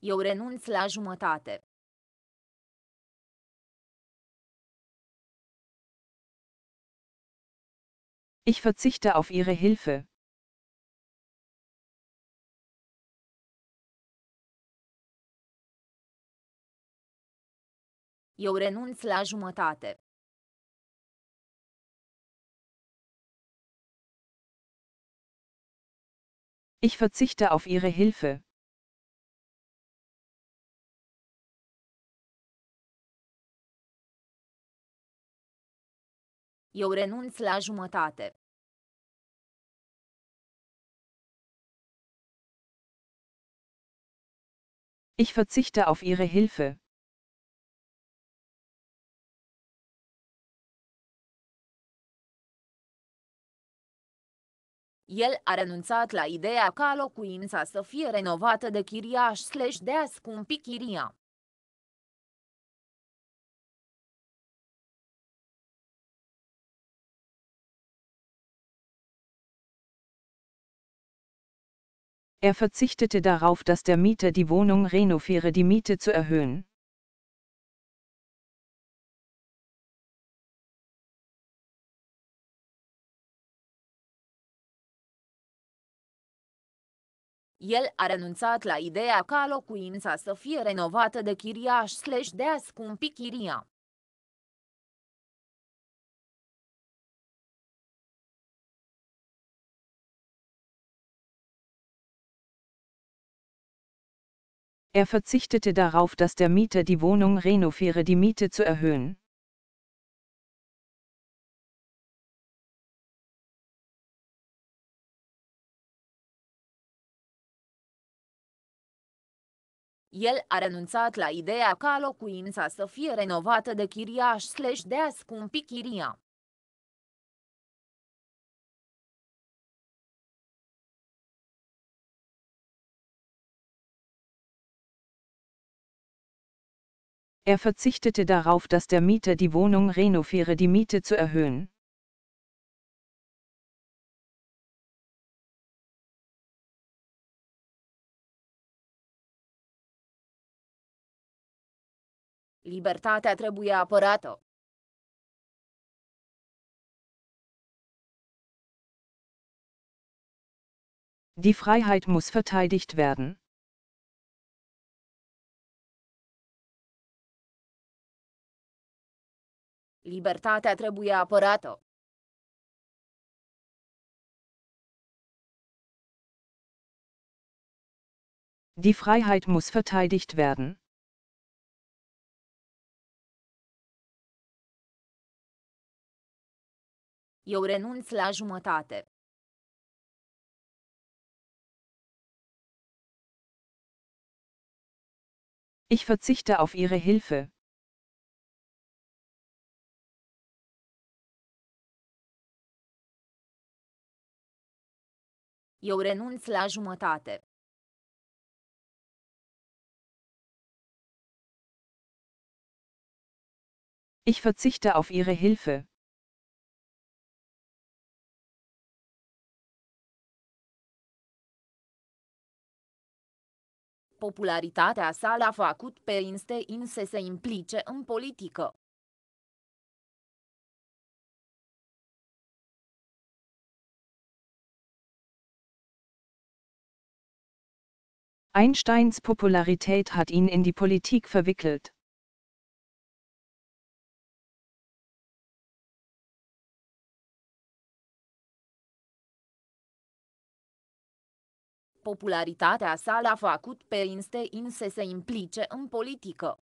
Eu renunț la jumătate. Ich verzichte auf Ihre Hilfe. Eu renunț la jumătate. Ich verzichte auf Ihre Hilfe. Eu renunț la jumătate. Ich verzichte auf Ihre Hilfe. El a renunțat la ideea ca locuința să fie renovată de chiriaș slash de a scumpi chiria. Er verzichtete darauf, dass der Mieter die Wohnung renoviere, die Miete zu erhöhen. El a renunțat la ideea ca locuința să fie renovată de chiriaș slash de a scumpi chiria. Er verzichtete darauf, dass der Mieter die Wohnung renoviere, die Miete zu erhöhen. El a renunțat la ideea ca locuința să fie renovată de chiriaș slash de a scumpi chiria. Er verzichtete darauf, dass der Mieter die Wohnung renoviere, die Miete zu erhöhen. Libertatea trebuie apărată. Die Freiheit muss verteidigt werden. Libertatea trebuie apărată. Die Freiheit muss verteidigt werden. Eu renunț la jumătate. Ich verzichte auf Ihre Hilfe. Eu renunț la jumătate. Ich verzichte auf Ihre Hilfe. Popularitatea sa l-a făcut pe Einstein să se implice în politică. Einsteins Popularität hat ihn in die Politik verwickelt. Popularitatea sa l-a făcut pe Einstein să se implice în politică.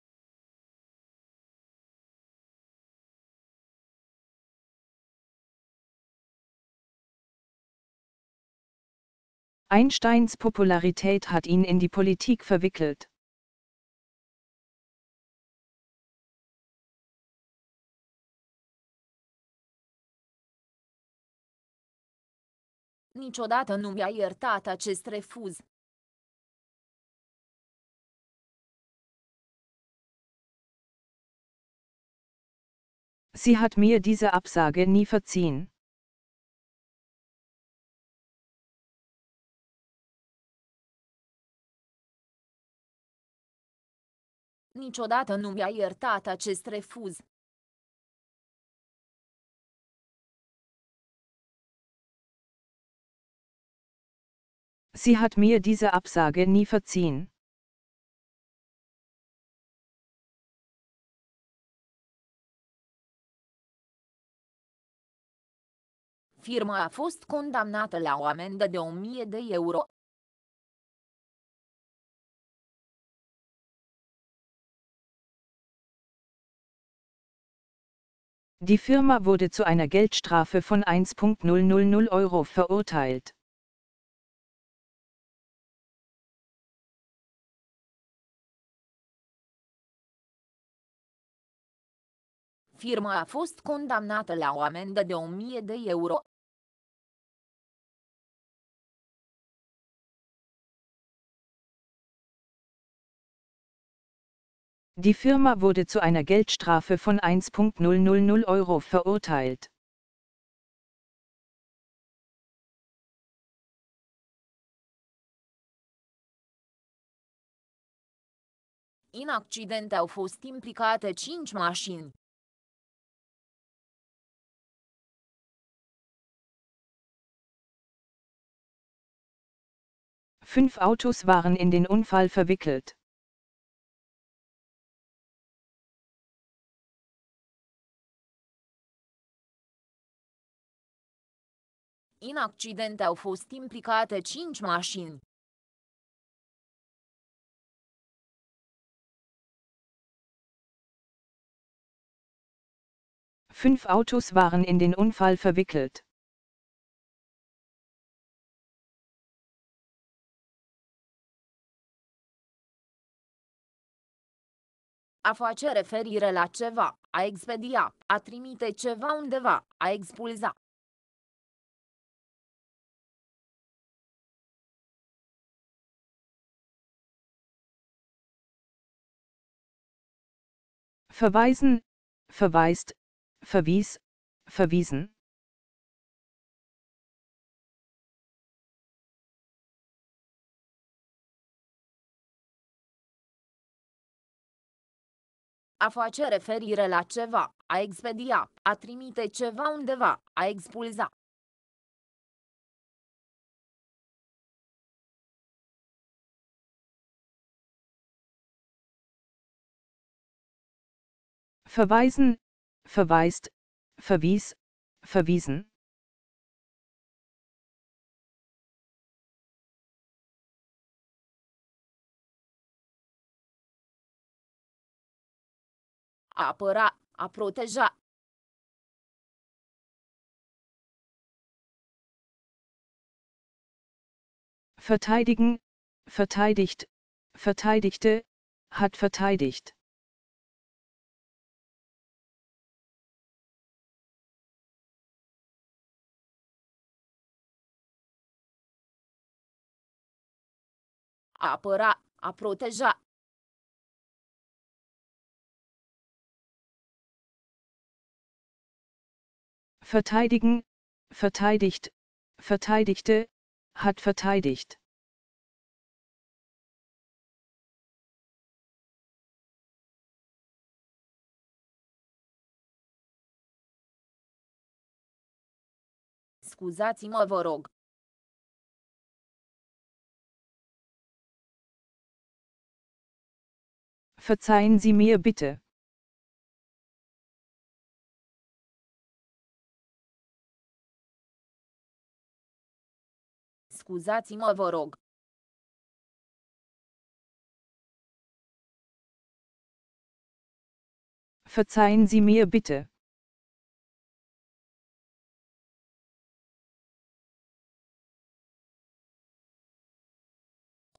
Einsteins Popularität hat ihn in die Politik verwickelt. Niciodată nu mi-a iertat acest refuz. Sie hat mir diese Absage nie verziehen. Niciodată nu mi-a iertat acest refuz. Sie hat mir diese Absage nie verziehen. Firma a fost condamnată la o amendă de 1000 de euro. Die Firma wurde zu einer Geldstrafe von 1.000 Euro verurteilt. Firma a fost condamnată la o amendă de 1000 de euro. Die Firma wurde zu einer Geldstrafe von 1.000 Euro verurteilt. În accident au fost implicate 5 mașini. Fünf Autos waren in den Unfall verwickelt. În accident au fost implicate 5 mașini. Fünf Autos waren in den Unfall verwickelt. A face referire la ceva, a expedia, a trimite ceva undeva, a expulza. Verweisen, verweist, verwies, verwiesen. A face referire la ceva, a expedia, a trimite ceva undeva, a expulza. Verweisen, verweist, verwies, verwiesen. A apăra, a proteja. Verteidigen, verteidigt, verteidigte, hat verteidigt. A apăra, a proteja. Verteidigen, verteidigt, verteidigte, hat verteidigt. Scuzați-mă vă rog. Verzeihen Sie mir bitte. Scuzați-mă vă rog. Verzeihen Sie mir bitte.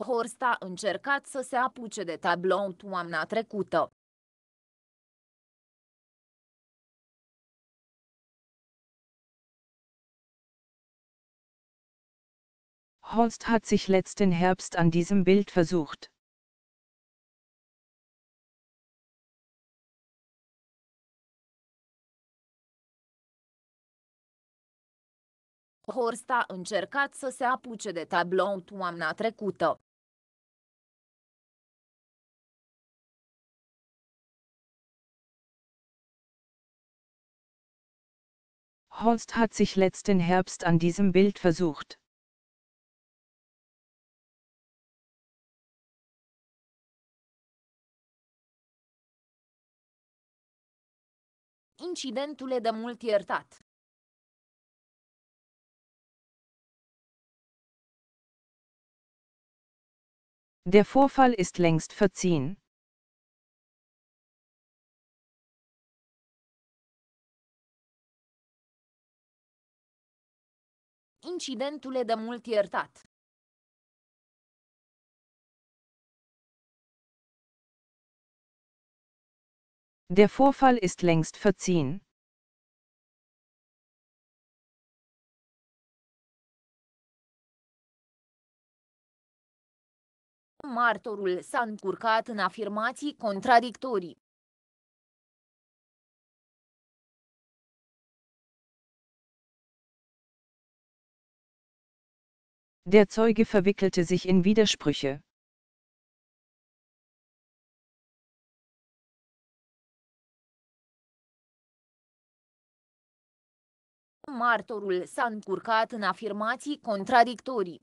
Horst a încercat să se apuce de tablou toamna trecută. Horst hat sich letzten Herbst an diesem Bild versucht. Horst a încercat să se apuce de tablou toamna trecută. Horst hat sich letzten Herbst an diesem Bild versucht. Incidentul e de mult iertat. Der Vorfall ist längst verziehen. Incidentul e de mult iertat. Der Vorfall ist längst verziehen. Martorul s-a încurcat în afirmații contradictorii. Der Zeuge verwickelte sich in Widersprüche. Martorul s-a încurcat în afirmații contradictorii.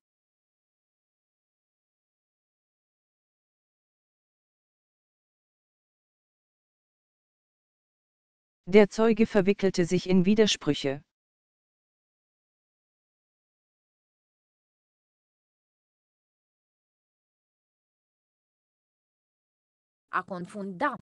Der Zeuge verwickelte sich in Widersprüche. A confunda.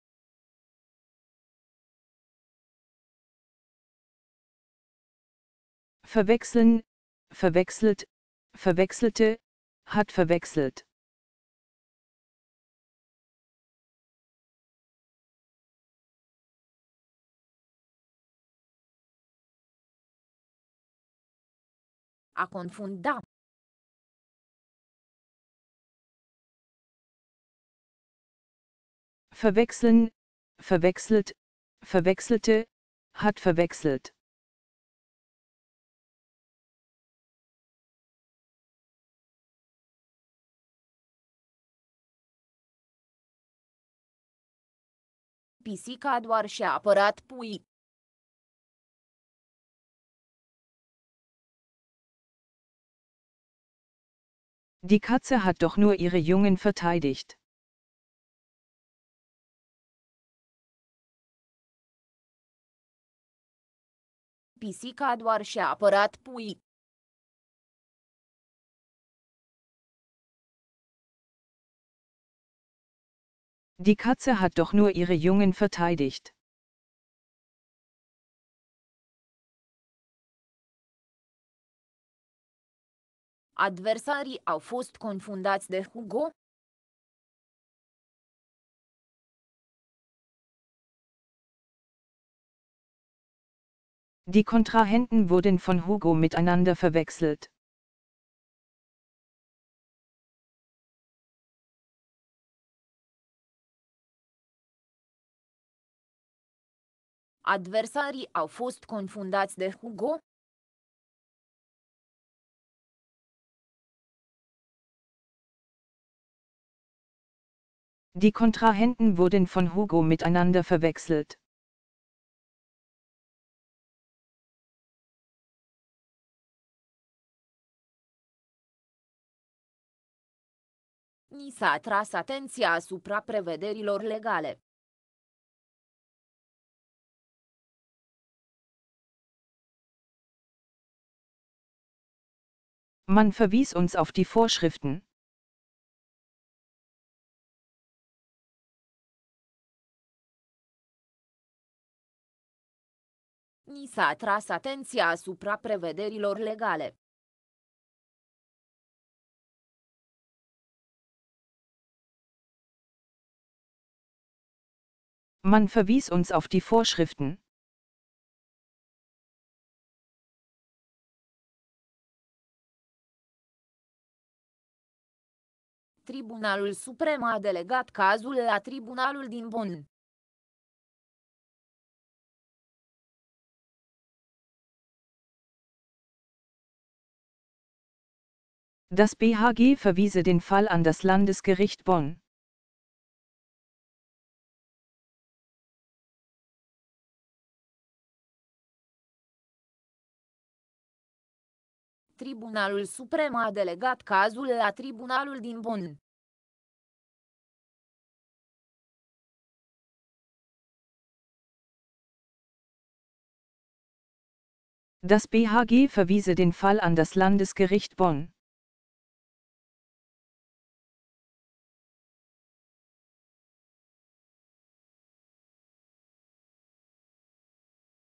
Verwechseln, verwechselt, verwechselte, hat verwechselt. A confunda. Verwechseln, verwechselt, verwechselte, hat verwechselt. Pisica doar și-a apărat puii. Die Katze hat doch nur ihre Jungen verteidigt. Pisica doar și-a apărat puii. Die Katze hat doch nur ihre Jungen verteidigt. Adversarii au fost confundați de Hugo? Die Kontrahenten wurden von Hugo miteinander verwechselt. Adversarii au fost confundați de Hugo? Die Kontrahenten wurden von Hugo miteinander verwechselt. Ni s-a atras atenția asupra prevederilor legale. Man verwies uns auf die Vorschriften. Ni s-a atras atenția asupra prevederilor legale. Man verwies uns auf die Vorschriften. Tribunalul Suprem a delegat cazul la Tribunalul din Bonn. Das BHG verwiese den Fall an das Landesgericht Bonn. Tribunalul Suprem a delegat cazul la Tribunalul din Bonn. Das BHG verwiese den Fall an das Landesgericht Bonn.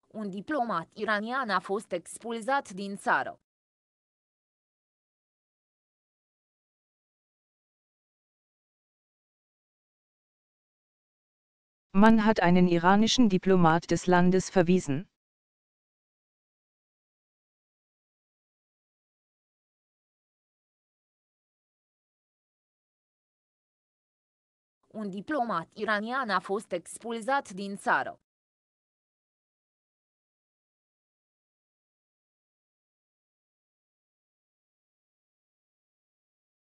Un diplomat iranian a fost expulzat din țară. Man hat einen iranischen Diplomat des Landes verwiesen. Un diplomat iranian a fost expulzat din țară.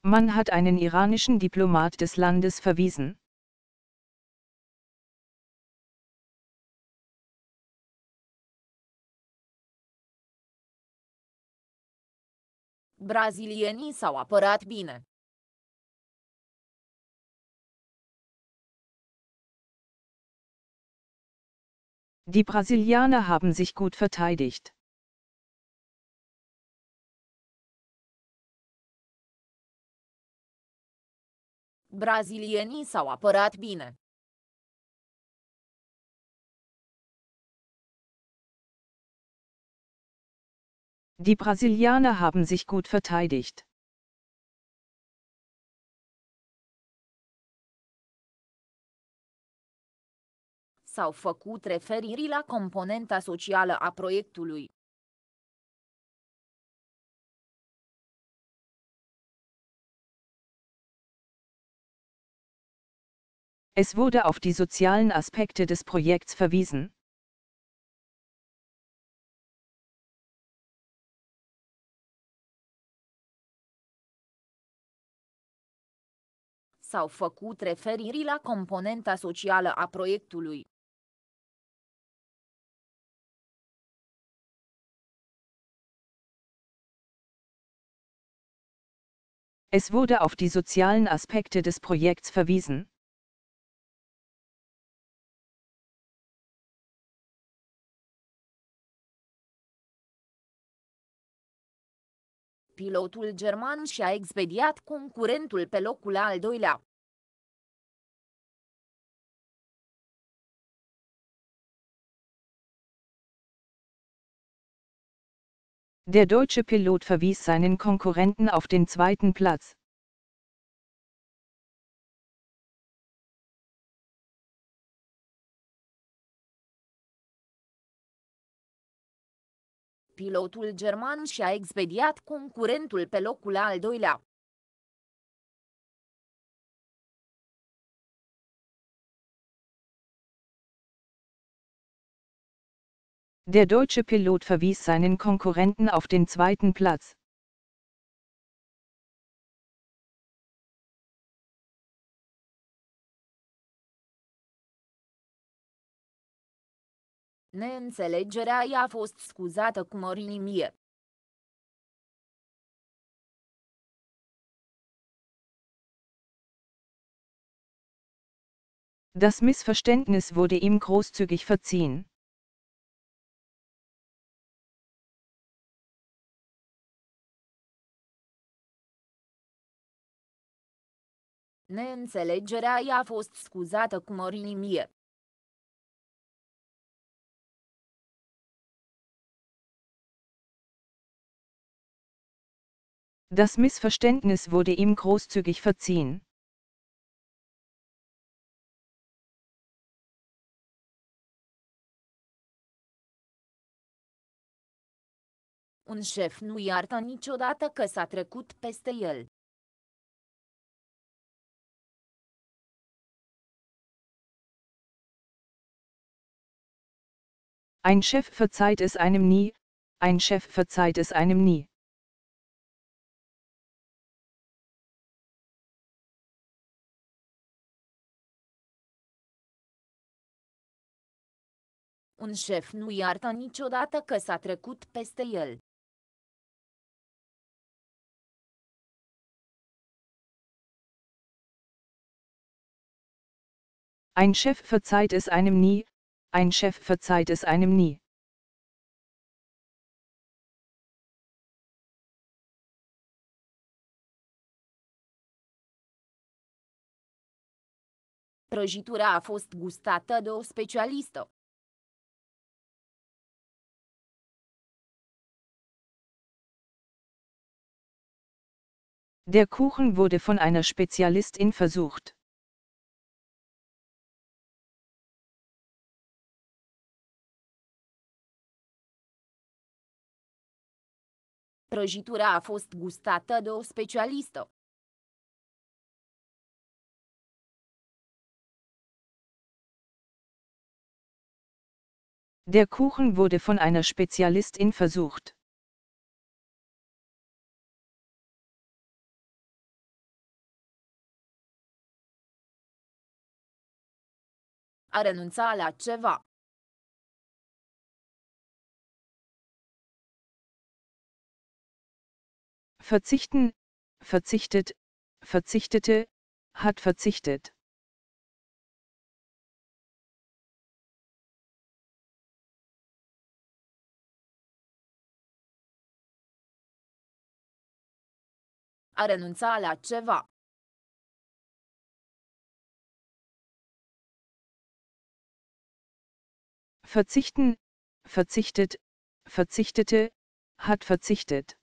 Man hat einen iranischen Diplomat des Landes verwiesen. Brazilienii s-au apărat bine. Die Brasilianer haben sich gut verteidigt. Brazilienii s-au apărat bine. Die Brasilianer haben sich gut verteidigt. S-au făcut referiri la componenta socială a proiectului. Es wurde auf die sozialen Aspekte des Projekts verwiesen. S-au făcut referiri la componenta socială a proiectului. Es wurde auf die sozialen Aspekte des Projekts verwiesen. Pilotul german și-a expediat concurentul pe locul al doilea. Der deutsche Pilot verwies seinen Konkurrenten auf den zweiten Platz. Pilotul german și-a expediat concurentul pe locul al doilea. Der deutsche Pilot verwies seinen Konkurrenten auf den zweiten Platz. Neînțelegerea i-a fost scuzată cu mărinimie. Das Missverständnis wurde ihm großzügig verziehen. Neînțelegerea i-a fost scuzată cu mărinimie. Das Missverständnis wurde ihm großzügig verziehen. Un șef nu iartă niciodată că s-a trecut peste el. Ein Chef verzeiht es einem nie, ein Chef verzeiht es einem nie. Un șef nu iartă niciodată că s-a trecut peste el. Ein Chef verzeiht es einem nie, ein Chef verzeiht es einem nie. Prăjitura a fost gustată de o specialistă. Der Kuchen wurde von einer Spezialistin versucht. Prăjitura a fost gustată de o specialistă. Der Kuchen wurde von einer Spezialistin versucht. A renunța la ceva. Verzichten, verzichtet, verzichtete, hat verzichtet. A renunța la ceva. Verzichten, verzichtet, verzichtete, hat verzichtet.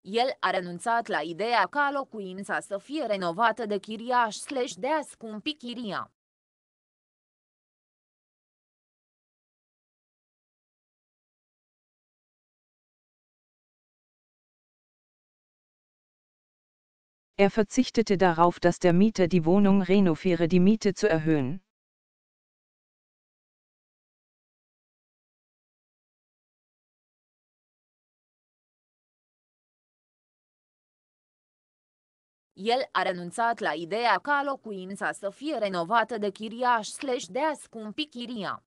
El a renunțat la ideea ca locuința să fie renovată de chiriaș slash de a scumpi chiria. Er verzichtete darauf, dass der Mieter die Wohnung renoviere, die Miete zu erhöhen. El a renunțat la ideea ca locuința să fie renovată de chiriaș slash de a scumpi chiria.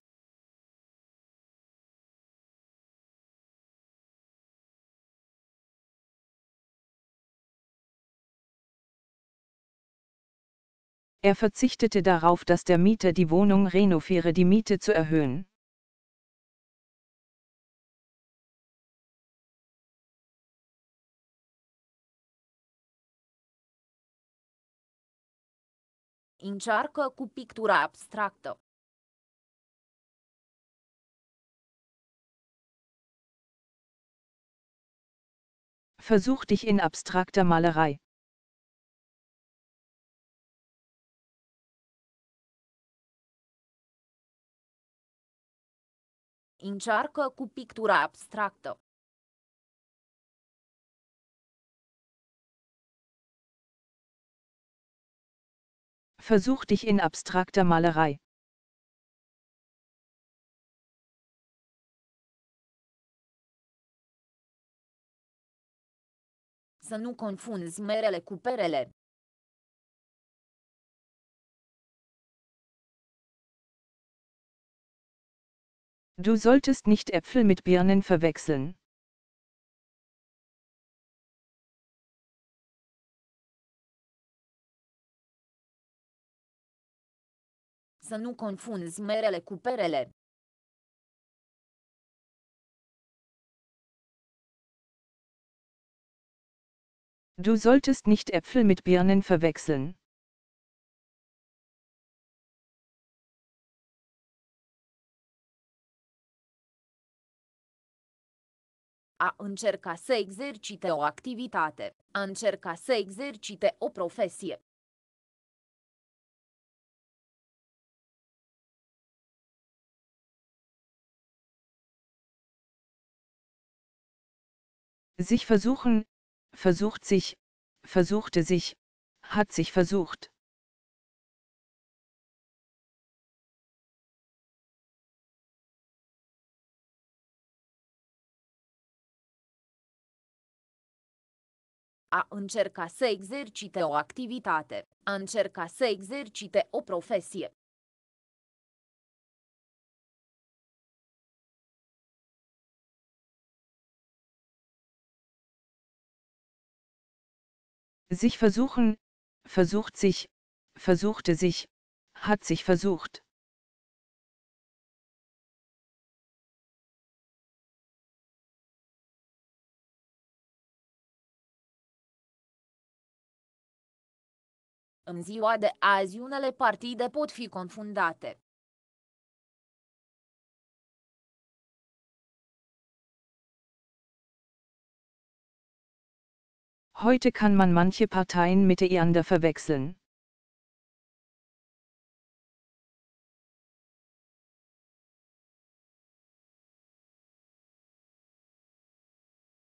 Er verzichtete darauf, dass der Mieter die Wohnung renoviere, die Miete zu erhöhen. Încearcă cu pictura abstractă. Versuch dich in abstrakter Malerei. Încearcă cu pictura abstractă. Versuch dich in abstrakter Malerei. Să nu confunzi merele cu perele. Du solltest nicht Äpfel mit Birnen verwechseln. Să nu confunzi merele cu perele. Du solltest nicht Äpfel mit Birnen verwechseln. A încerca să exercite o activitate. A încerca să exercite o profesie. Sich versuchen, versucht sich, versuchte sich, hat sich versucht. a încerca să exercite o activitate, a încerca să exercite o profesie. Sich versuchen, versucht sich, versuchte sich, hat sich versucht. În ziua de azi unele partide pot fi confundate. Heute kann man manche Parteien miteinander verwechseln.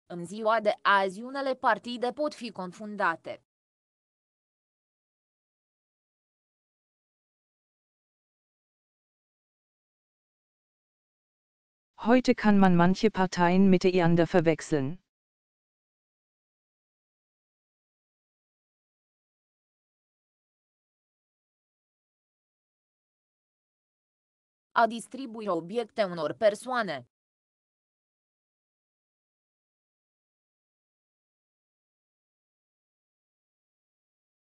În ziua de azi unele partide pot fi confundate. Heute kann man manche Parteien miteinander verwechseln. A distribui obiecte unor persoane.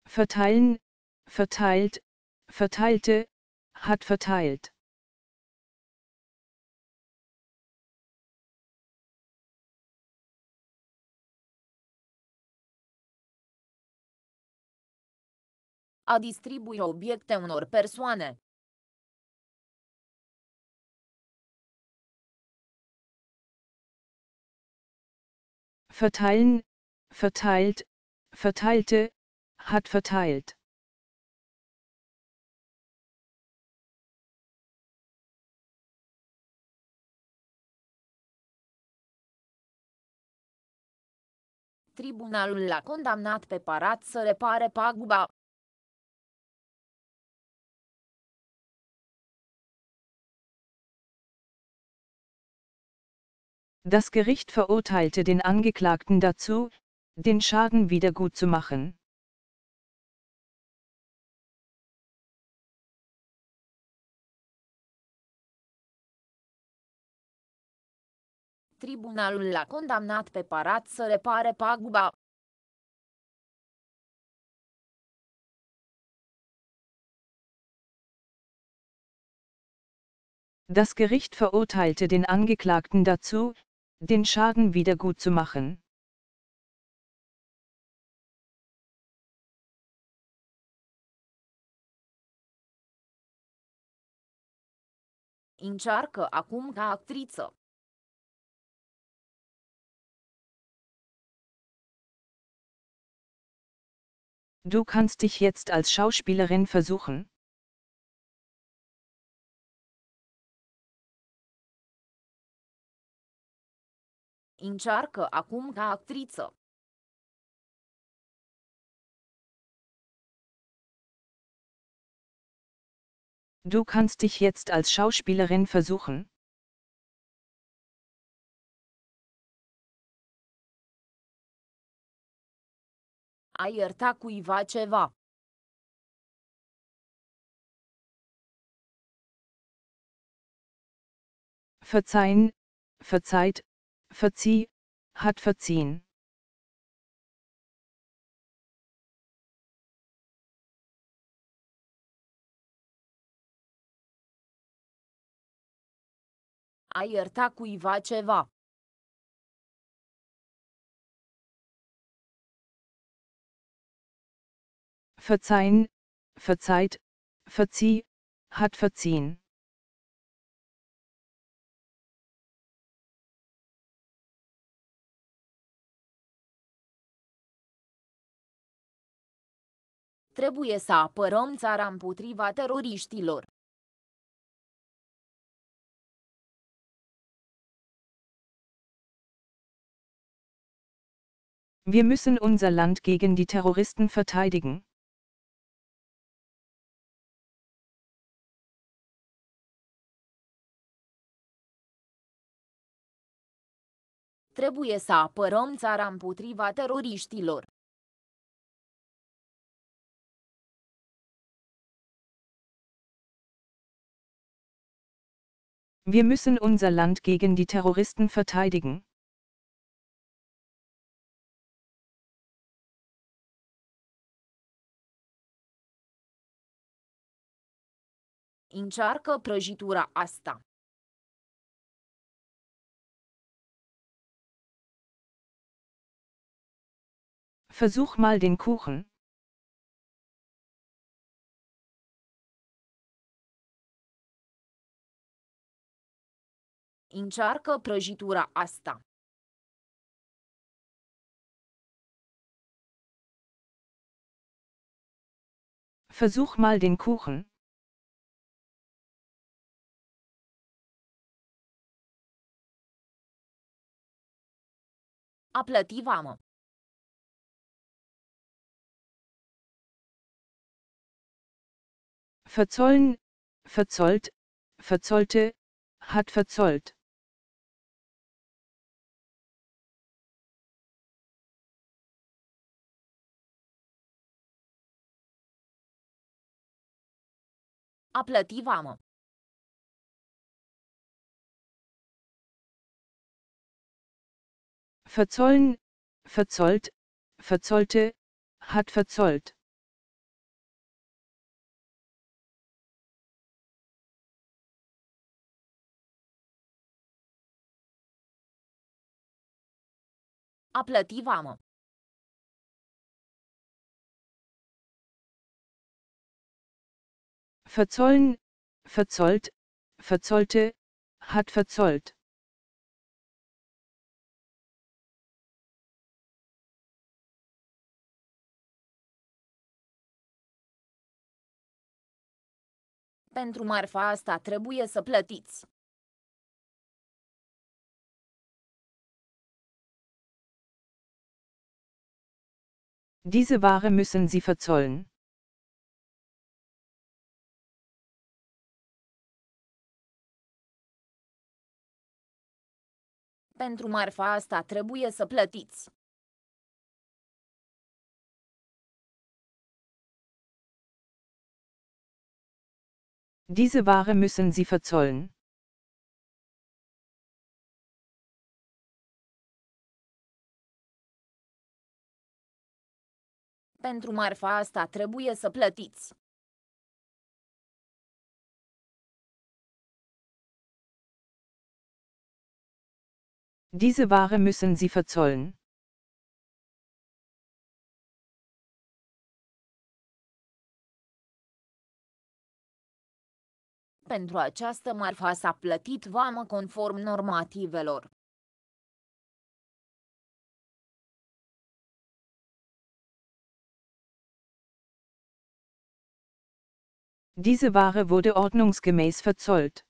Verteilen, verteilt, verteilte, hat verteilt. A distribui obiecte unor persoane. Verteilen, verteilt, verteilte, hat verteilt. Tribunalul l-a condamnat pe Parat să repare paguba. Das Gericht verurteilte den Angeklagten dazu, den Schaden wiedergutzumachen. Tribunalul l-a condamnat pe Parat să repare paguba. Das Gericht verurteilte den Angeklagten dazu, den Schaden wiedergutzumachen. Încearcă acum ca actriță. Du kannst dich jetzt als Schauspielerin versuchen. Încearcă acum ca actriță. Du kannst dich jetzt als Schauspielerin versuchen. A ierta cuiva ceva. Verzeihen, verzeiht, verzieh, hat verziehen. A ierta cuiva ceva. Verzeihen, verzeiht, verzieh, hat verziehen. Trebuie să apărăm țara împotriva teroriștilor. Wir müssen unser Land gegen die Terroristen verteidigen. Trebuie să apărăm țara împotriva teroriștilor. Wir müssen unser Land gegen die Terroristen verteidigen. Încearcă prăjitura asta. Versuch mal den Kuchen. Încearcă prăjitura asta. Versuch mal den Kuchen. A plăti vamă. Verzollen, verzollt, verzollte, hat verzollt. A plăti vamă. Verzollen, verzollt, verzollte, hat verzollt. A plăti vamă. Verzollen, verzollt, verzollte, hat verzollt. Pentru marfa asta trebuie să plătiți. Diese Ware müssen Sie verzollen. Pentru marfa asta trebuie să plătiți. Diese Ware müssen Sie verzollen. Pentru marfa asta trebuie să plătiți. Diese Ware müssen Sie verzollen. Pentru această marfă s-a plătit vamă conform normativelor. Diese Ware wurde ordnungsgemäß verzollt.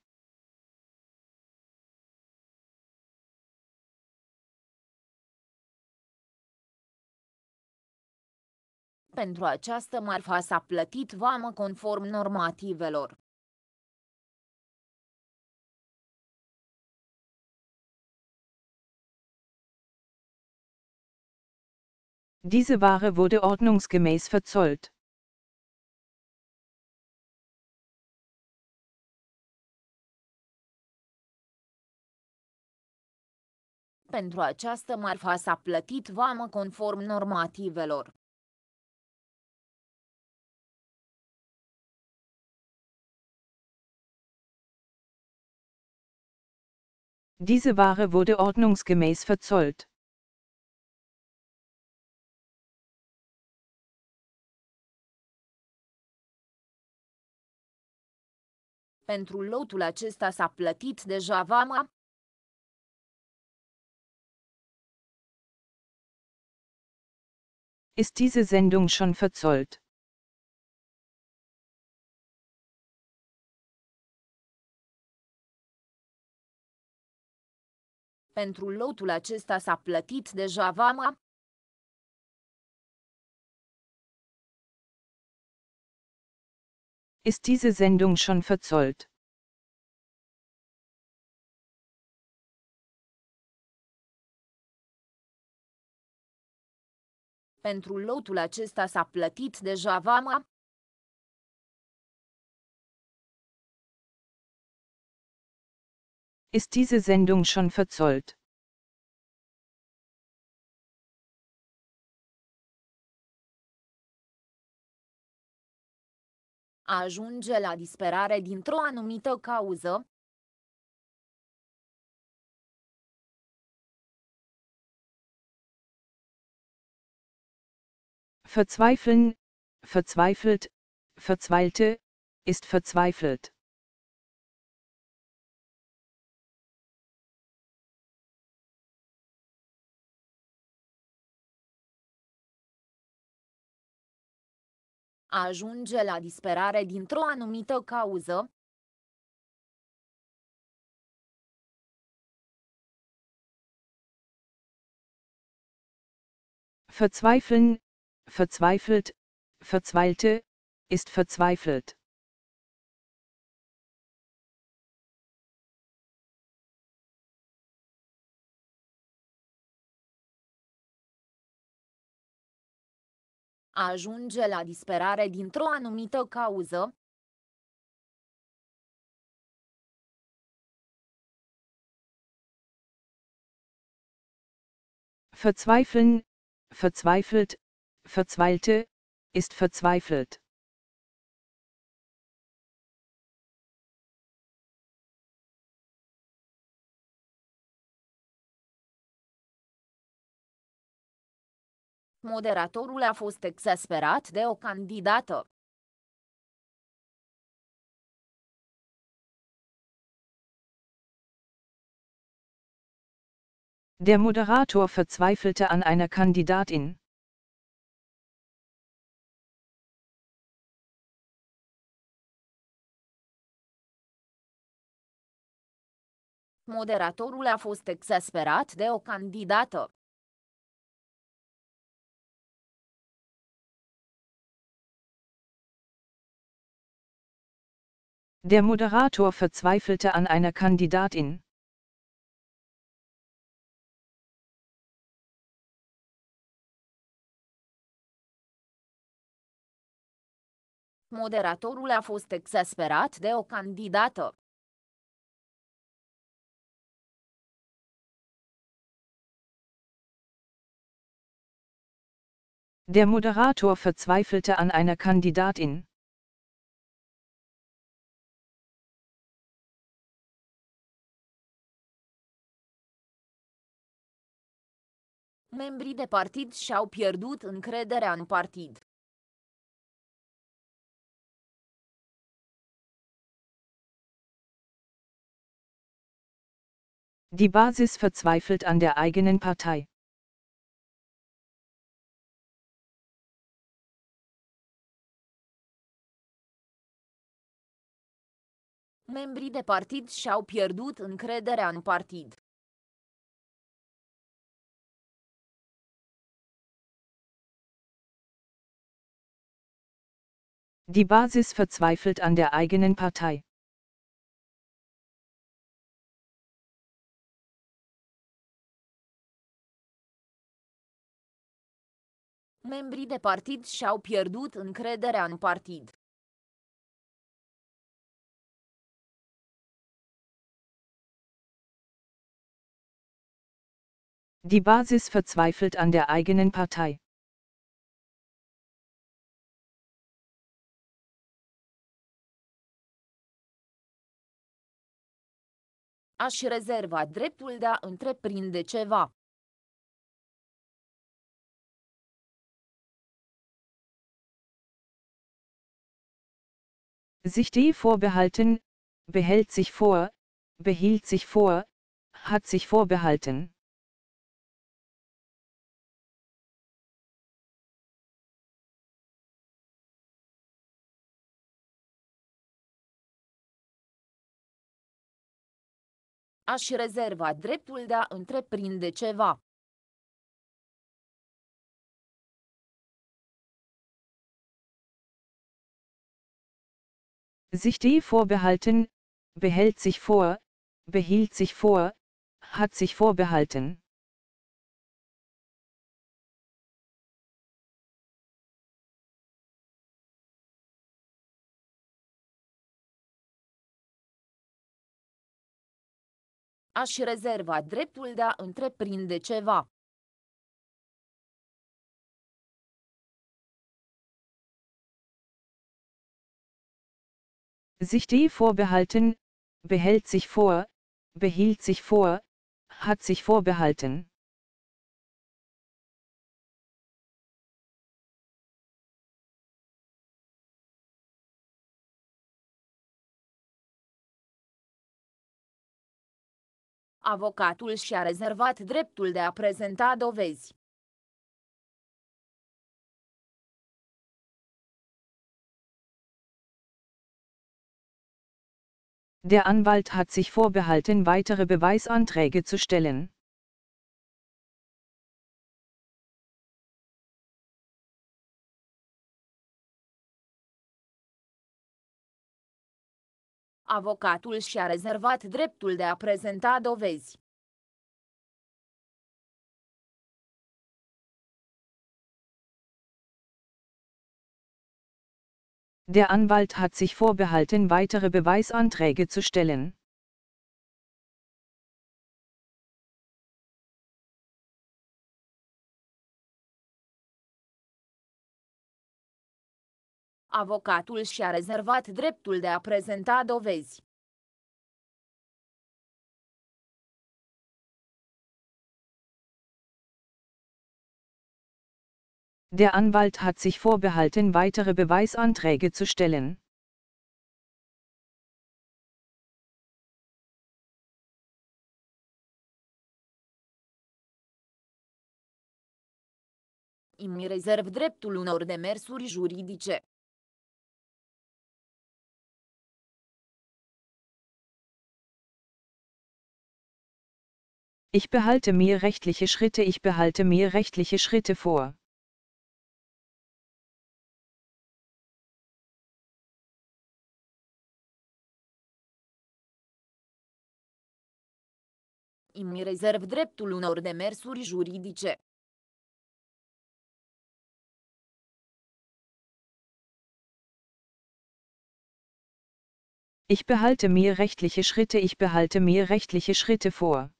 Pentru această marfă s-a plătit vamă conform normativelor. Diese Ware wurde ordnungsgemäß verzollt. Pentru această marfă s-a plătit vamă conform normativelor. Diese Ware wurde ordnungsgemäß verzollt. Pentru lotul acesta s-a plătit deja vama? Ist diese Sendung schon verzollt? Pentru lotul acesta s-a plătit deja vama? Ist diese Sendung schon verzollt? Pentru lotul acesta s-a plătit deja vama? Ist diese Sendung schon verzollt? Ajunge la disperare dintr-o anumită cauză. Verzweifeln, verzweifelt, verzweilte, ist verzweifelt. Ajunge la disperare dintr-o anumită cauză. Verzweifeln, verzweifelt, verzweilte, ist verzweifelt. A ajunge la disperare dintr-o anumită cauză. Verzweifeln, verzweifelt, verzweilte, ist verzweifelt. Moderatorul a fost exasperat de o candidată. Der Moderator verzweifelte an einer Kandidatin. Moderatorul a fost exasperat de o candidată. Der Moderator verzweifelte an einer Kandidatin. Moderatorul a fost exasperat de o candidată. Der Moderator verzweifelte an einer Kandidatin. Membrii de partid și-au pierdut încrederea în partid. Die Basis verzweifelt an der eigenen Partei. Membrii de partid și-au pierdut încrederea în partid. Die Basis verzweifelt an der eigenen Partei. Membrii de partid și-au pierdut încrederea în partid. Die Basis verzweifelt an der eigenen Partei. Aș rezerva dreptul de a întreprinde ceva. Sich die vorbehalten, behält sich vor, behielt sich vor, hat sich vorbehalten. Aș rezerva dreptul de a întreprinde ceva. Sich die vorbehalten, behält sich vor, behielt sich vor, hat sich vorbehalten. Aș rezerva dreptul de a întreprinde ceva. sich die vorbehalten, behält sich vor, behielt sich vor, hat sich vorbehalten. Avocatul și-a rezervat dreptul de a prezenta dovezi. Der Anwalt hat sich vorbehalten, weitere Beweisanträge zu stellen. Avocatul și-a rezervat dreptul de a prezenta dovezi. Der Anwalt hat sich vorbehalten, weitere Beweisanträge zu stellen. Avocatul și-a rezervat dreptul de a prezenta dovezi. Der Anwalt hat sich vorbehalten, weitere Beweisanträge zu stellen. Îmi rezerv dreptul unor demersuri juridice. Ich behalte mir rechtliche Schritte, ich behalte mir rechtliche Schritte vor. Îmi rezerv dreptul unor demersuri juridice. Ich behalte mir rechtliche Schritte, ich behalte mir rechtliche Schritte vor.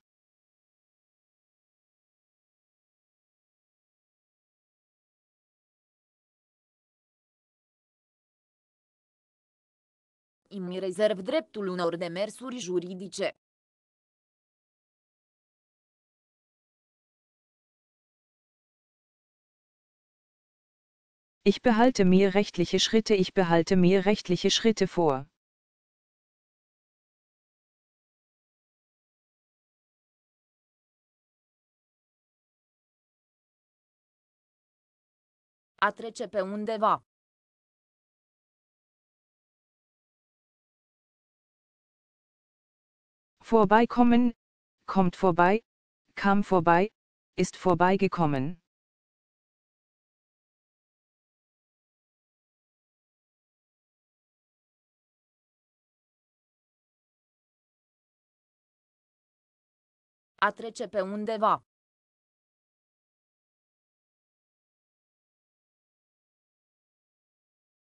Îmi rezerv dreptul unor demersuri juridice. Ich behalte mir rechtliche Schritte, ich behalte mir rechtliche Schritte vor. A trece pe undeva. Vorbeikommen, kommt vorbei, kam vorbei, ist vorbeigekommen. A trece pe undeva.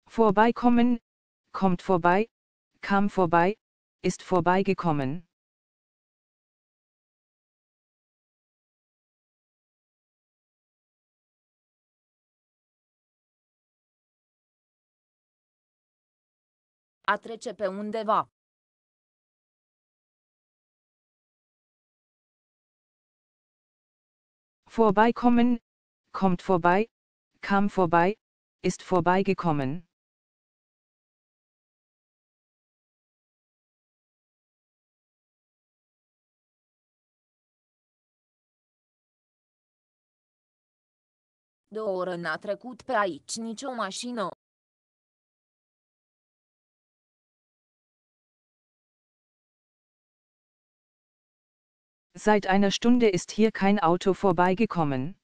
Vorbeikommen, kommt vorbei, kam vorbei, ist vorbeigekommen. A trece pe undeva. Vorbeikommen, kommt vorbei, kam vorbei, ist vorbeigekommen. De o oră n-a trecut pe aici nicio mașină. Seit einer Stunde ist hier kein Auto vorbeigekommen.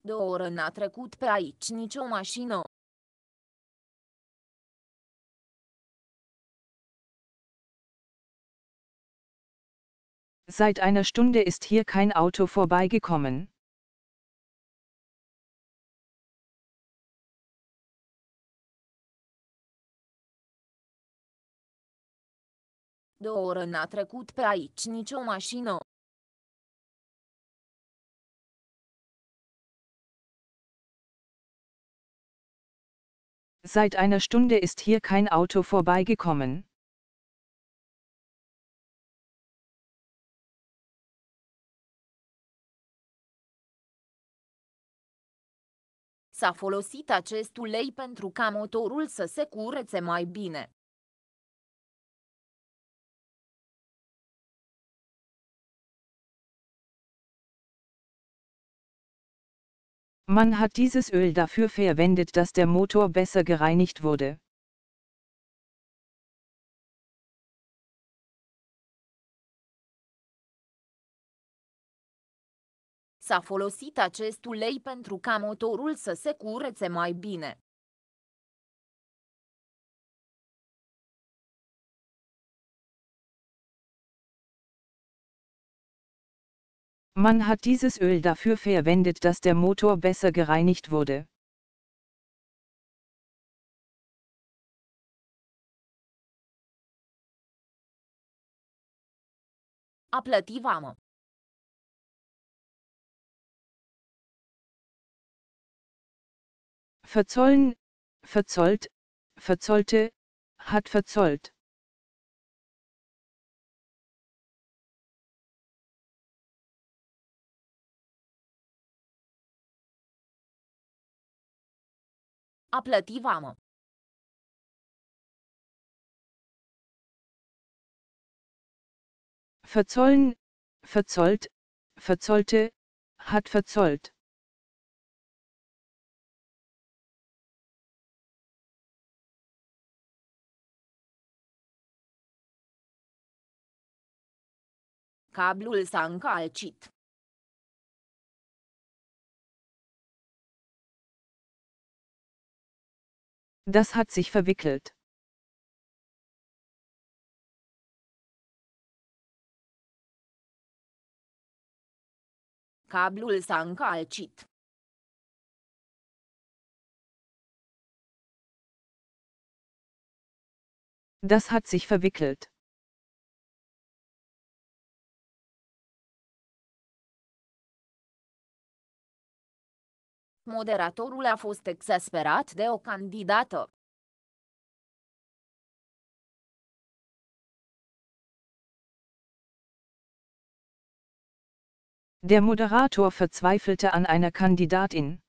De o oră n-a trecut pe aici nicio mașină. Seit einer Stunde ist hier kein Auto vorbeigekommen. De o oră n-a trecut pe aici nicio mașină. Seit einer Stunde ist hier kein Auto vorbeigekommen. S-a folosit acest ulei pentru ca motorul să se curețe mai bine. Man hat dieses Öl dafür verwendet, dass der Motor besser gereinigt wurde. S-a folosit acest ulei pentru ca motorul să se curețe mai bine. Man hat dieses Öl dafür verwendet, dass der Motor besser gereinigt wurde. A plăti vamă. Verzollen, verzollt, verzollte, hat verzollt. A plăti vamă. Verzollen, verzollt, verzollte, hat verzollt. Cablul s-a încalcit. Das hat sich verwickelt. Cablul s-a încalcit. Das hat sich verwickelt. Moderatorul a fost exasperat de o candidată. Der Moderator verzweifelte an einer Kandidatin.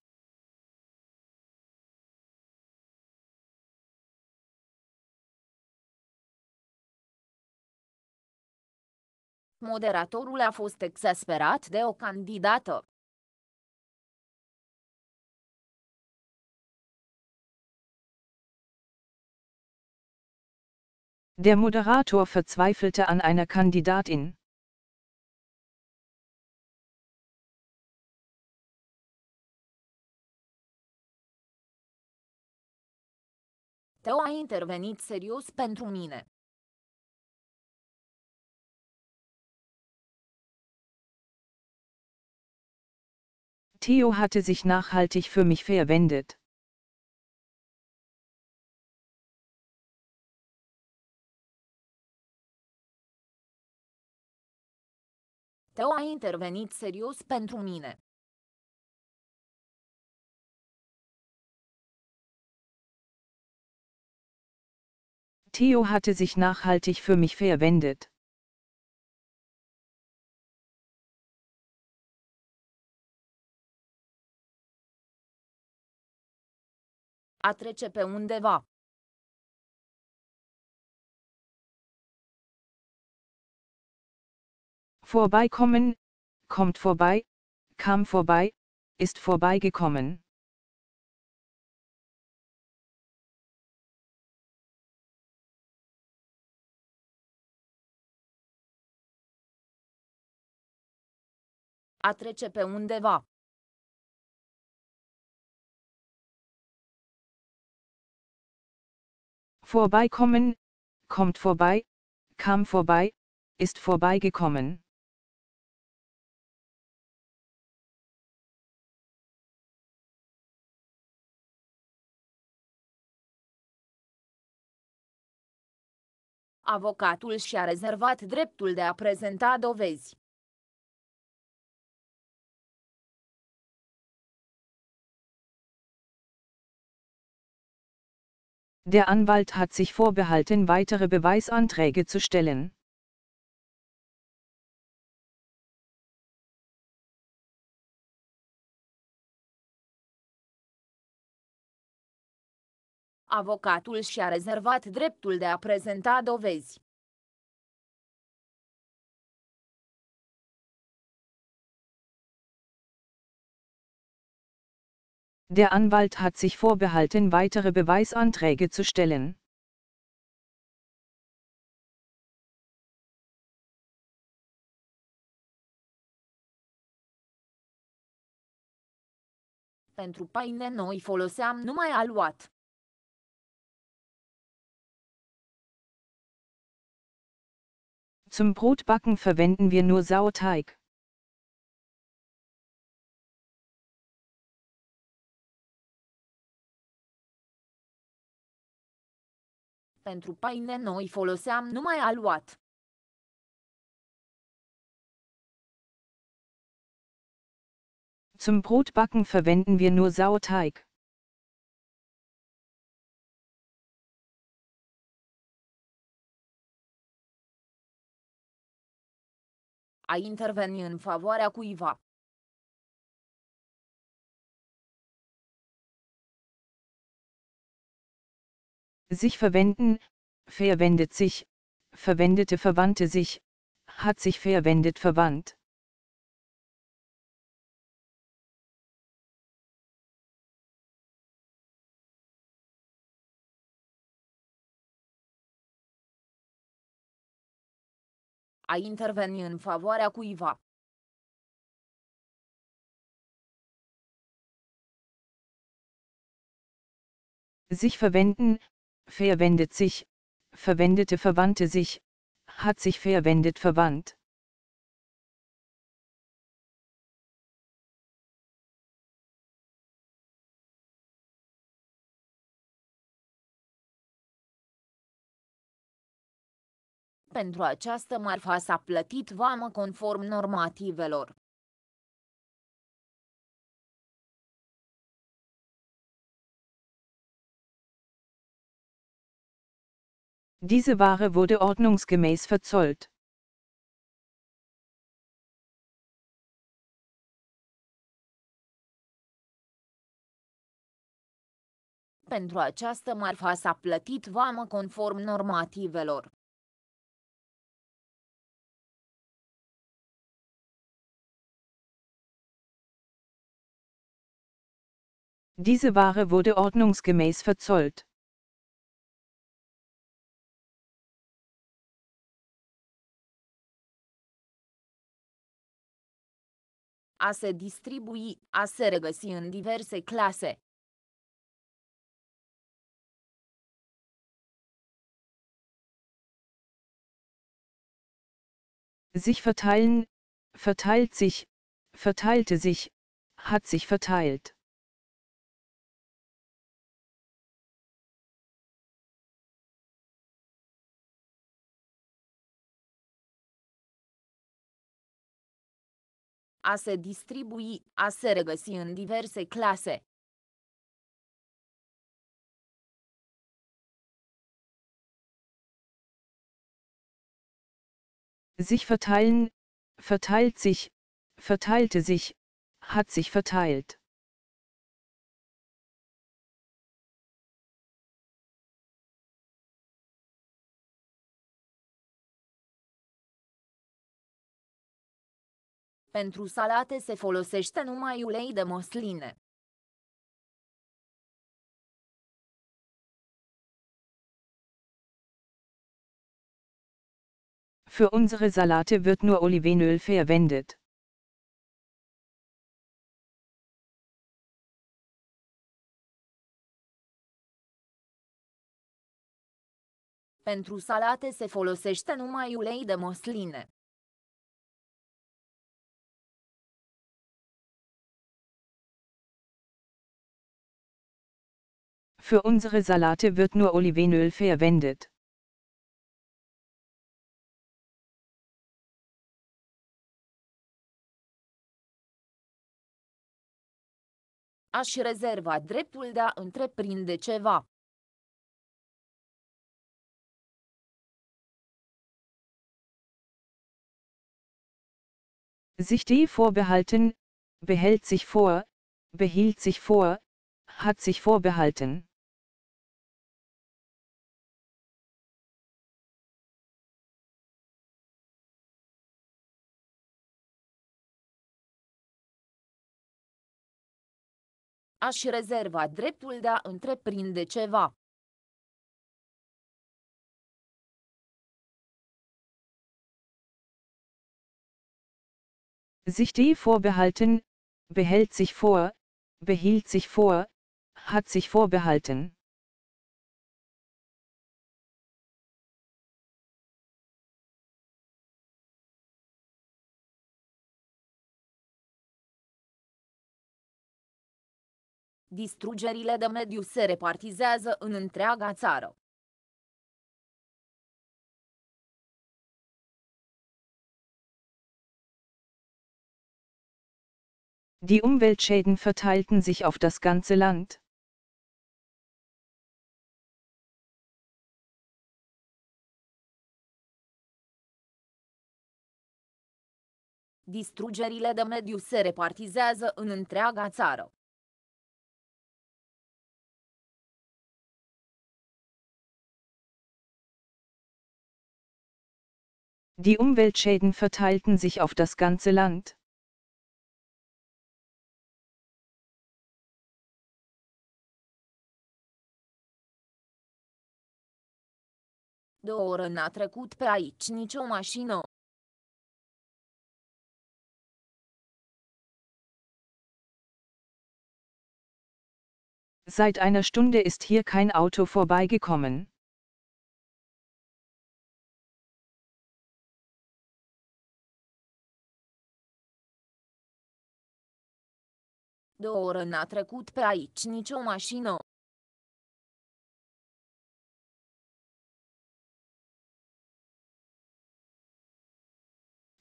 Moderatorul a fost exasperat de o candidată. Der Moderator verzweifelte an einer Kandidatin. Teo a intervenit serios pentru mine. Theo hatte sich nachhaltig für mich verwendet. Teo a intervenit serios pentru mine. Theo hatte sich nachhaltig für mich verwendet. A trece pe undeva. Vorbeikommen, kommt vorbei, kam vorbei, ist vorbeigekommen. A trece pe undeva. Vorbeikommen, kommt vorbei, kam vorbei, ist vorbeigekommen. Avocatul și-a rezervat dreptul de a prezenta dovezi. Der Anwalt hat sich vorbehalten, weitere Beweisanträge zu stellen. Avocatul și-a rezervat dreptul de a prezenta dovezi. Der Anwalt hat sich vorbehalten, weitere Beweisanträge zu stellen. Pentru paine noi foloseam numai aluat. Zum Brotbacken verwenden wir nur Sauerteig. Pentru paine noi foloseam numai aluat. Zum Brotbacken verwenden wir nur Sauerteig. A interveni în favoarea cuiva. Sich verwenden, verwendet sich, verwendete verwandte sich, hat sich verwendet verwandt. A interveni în favoarea cuiva. Sich verwenden, verwendet sich, verwendete verwandte sich, hat sich verwendet verwandt. Pentru această marfă s-a plătit vamă conform normativelor. Diese Ware wurde ordnungsgemäß verzollt. Pentru această marfă s-a plătit vamă conform normativelor. Diese Ware wurde ordnungsgemäß verzollt. A se distribui, a se regăsi în diverse clase. Sich verteilen, verteilt sich, verteilte sich, hat sich verteilt. A se distribui, a se regăsi în diverse clase. Sich verteilen, verteilt sich, verteilte sich, hat sich verteilt. Pentru salate se folosește numai ulei de măsline. Für unsere Salate wird nur Olivenöl verwendet. Pentru salate se folosește numai ulei de măsline. Für unsere Salate wird nur Olivenöl verwendet. Aș rezerva dreptul de a întreprinde ceva. Sich die vorbehalten, behält sich vor, behielt sich vor, hat sich vorbehalten. Aș rezerva dreptul de a întreprinde ceva. Sich die vorbehalten, behält sich vor, behielt sich vor, hat sich vorbehalten. Distrugerile de mediu se repartizează în întreaga țară. Die Umweltschäden verteilten sich auf das ganze Land. Distrugerile de mediu se repartizează în întreaga țară. Die Umweltschäden verteilten sich auf das ganze Land. De o oră n-a trecut pe aici nicio mașină. Seit einer Stunde ist hier kein Auto vorbeigekommen. De o oră n-a trecut pe aici nicio mașină.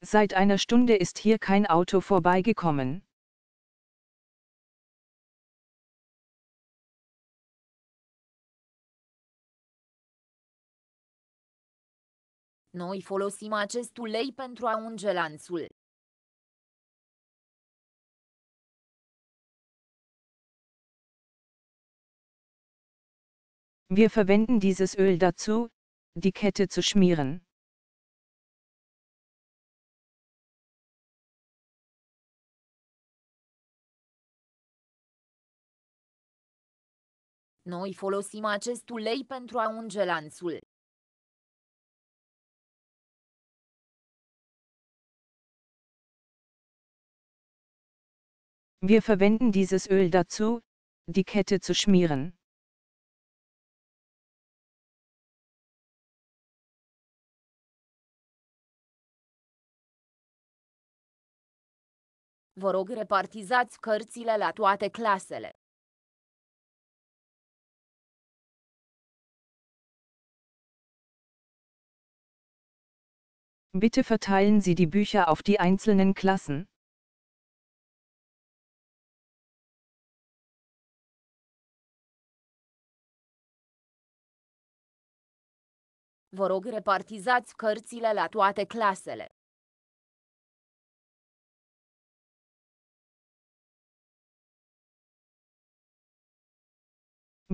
Seit einer Stunde ist hier kein Auto vorbeigekommen. Noi folosim acest ulei pentru a unge lanțul. Wir verwenden dieses Öl dazu, die Kette zu schmieren. Noi folosim acest ulei pentru a unge lanțul. Wir verwenden dieses Öl dazu, die Kette zu schmieren. Vă rog repartizați cărțile la toate clasele. Bitte verteilen Sie die Bücher auf die einzelnen Klassen. Vă rog repartizați cărțile la toate clasele.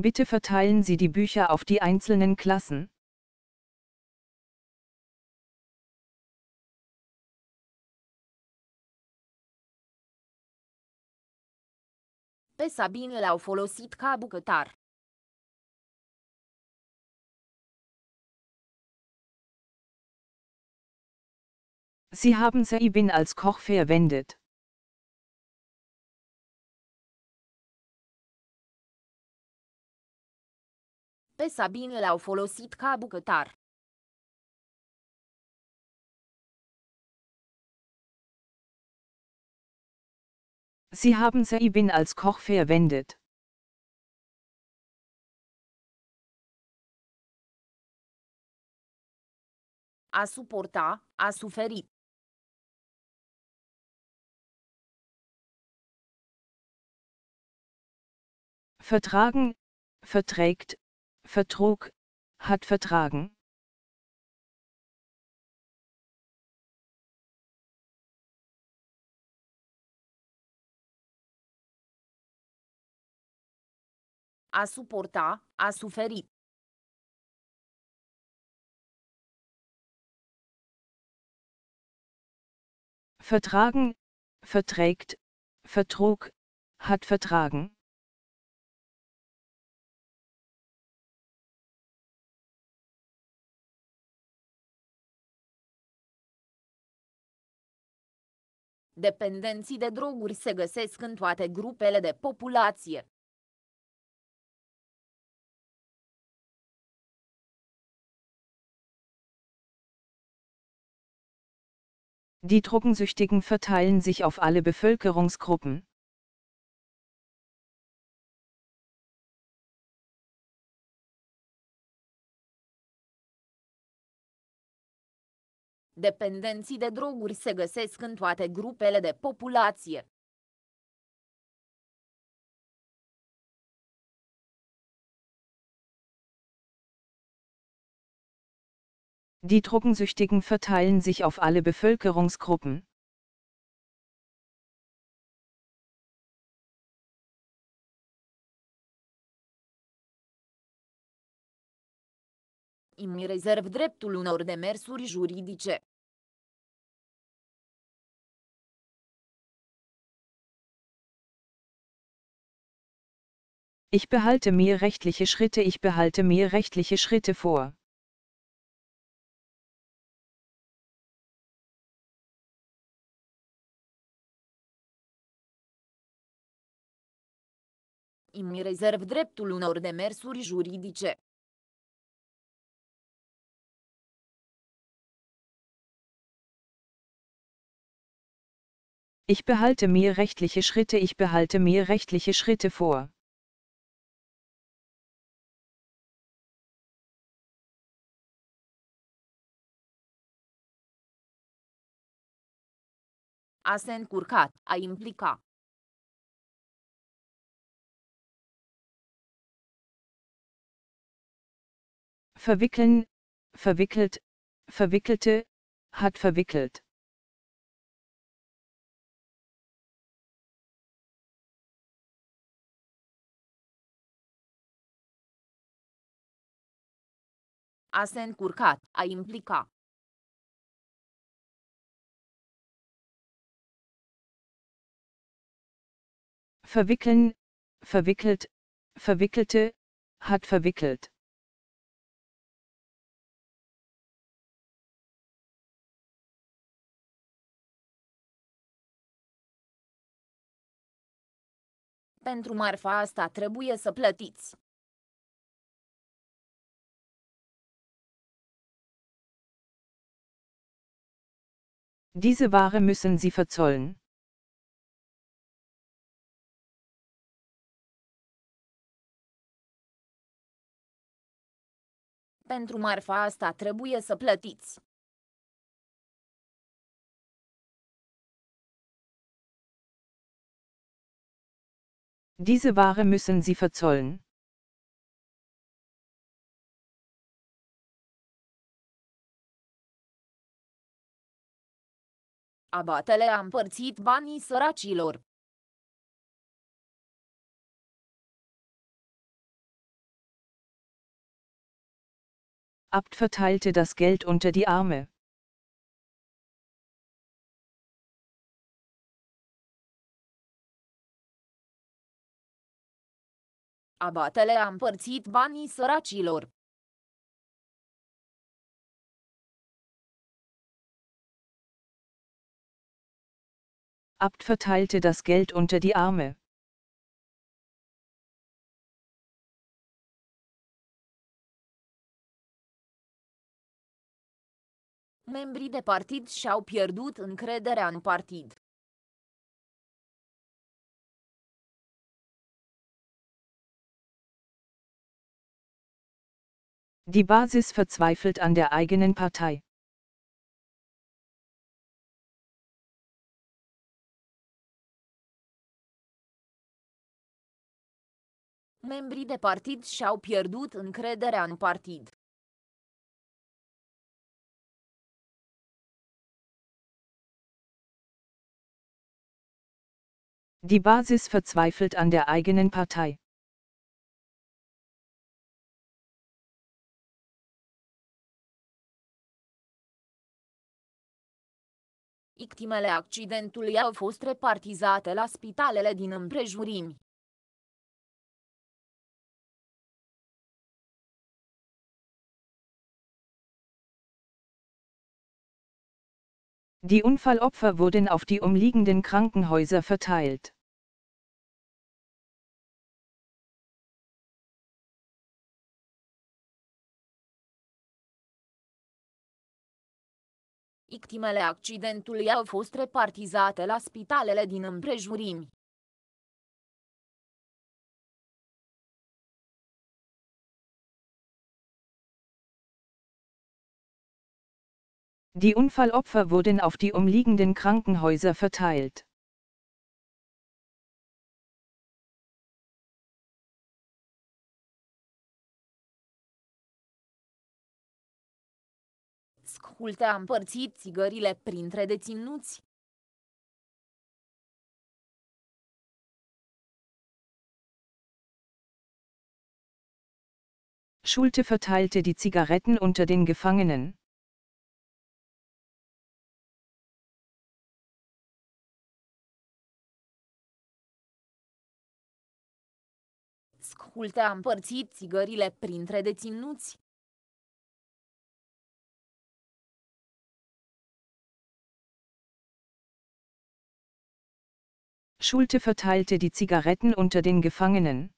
Bitte verteilen Sie die Bücher auf die einzelnen Klassen. Pe Sabine l-au folosit ca bucătar. Sie haben Sabin als Koch verwendet. Pe Sabine l-au folosit ca bucătar. Sie haben Sabin als Koch verwendet. A suporta, a suferit. Vertragen, verträgt, Vertrug, hat vertragen. A suporta, a suferit. Vertragen, verträgt, vertrug, hat vertragen. Dependenții de droguri se găsesc în toate grupele de populație. Die Drogensüchtigen verteilen sich auf alle Bevölkerungsgruppen. Dependenții de droguri se găsesc în toate grupele de populație. Die Drogensüchtigen verteilen sich auf alle Bevölkerungsgruppen. Îmi rezerv dreptul unor demersuri juridice. Ich behalte mir rechtliche Schritte, ich behalte mir rechtliche Schritte vor. Îmi rezerv dreptul unor demersuri juridice. Ich behalte mir rechtliche Schritte, ich behalte mir rechtliche Schritte vor. A se încurca, a implica. Verwickeln, verwickelt, verwickelte, hat verwickelt. A se încurca, a implica. Verwickeln, verwickelt, verwickelte, hat verwickelt. Pentru marfa asta trebuie să plătiți. Diese Ware müssen Sie verzollen. Pentru marfa asta trebuie să plătiți. Diese Ware müssen Sie verzollen. Abatele a împărțit banii săracilor. Abt verteilte das Geld unter die Arme. Abatele a împărțit banii săracilor. Abt verteilte das Geld unter die Arme. Membrii de partid și-au pierdut încrederea în partid. Die Basis verzweifelt an der eigenen Partei. membrii de partid și-au pierdut încrederea în partid. Die Basis verzweifelt an der eigenen Partei. Victimele accidentului au fost repartizate la spitalele din împrejurimi. Die Unfallopfer wurden auf die umliegenden Krankenhäuser verteilt. Victimele accidentului au fost repartizate la spitalele din împrejurimi. Die Unfallopfer wurden auf die umliegenden Krankenhäuser verteilt. Sculte a împărțit țigările printre deținuți. Schulte verteilte die Zigaretten unter den Gefangenen. Sculte a împărțit țigările printre deținuți. Schulte verteilte die Zigaretten unter den Gefangenen.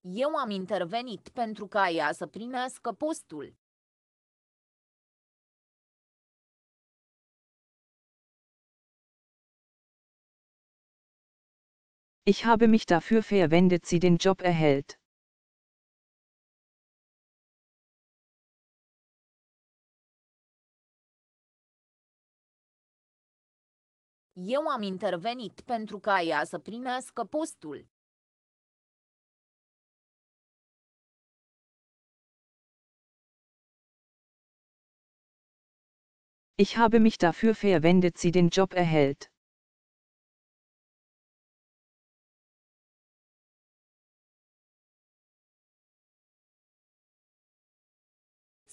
Eu am intervenit pentru ca ea să primească postul. Ich habe mich dafür verwendet, sie den Job erhält. Eu am intervenit pentru ca ea să primească postul. Ich habe mich dafür verwendet, sie den Job erhält.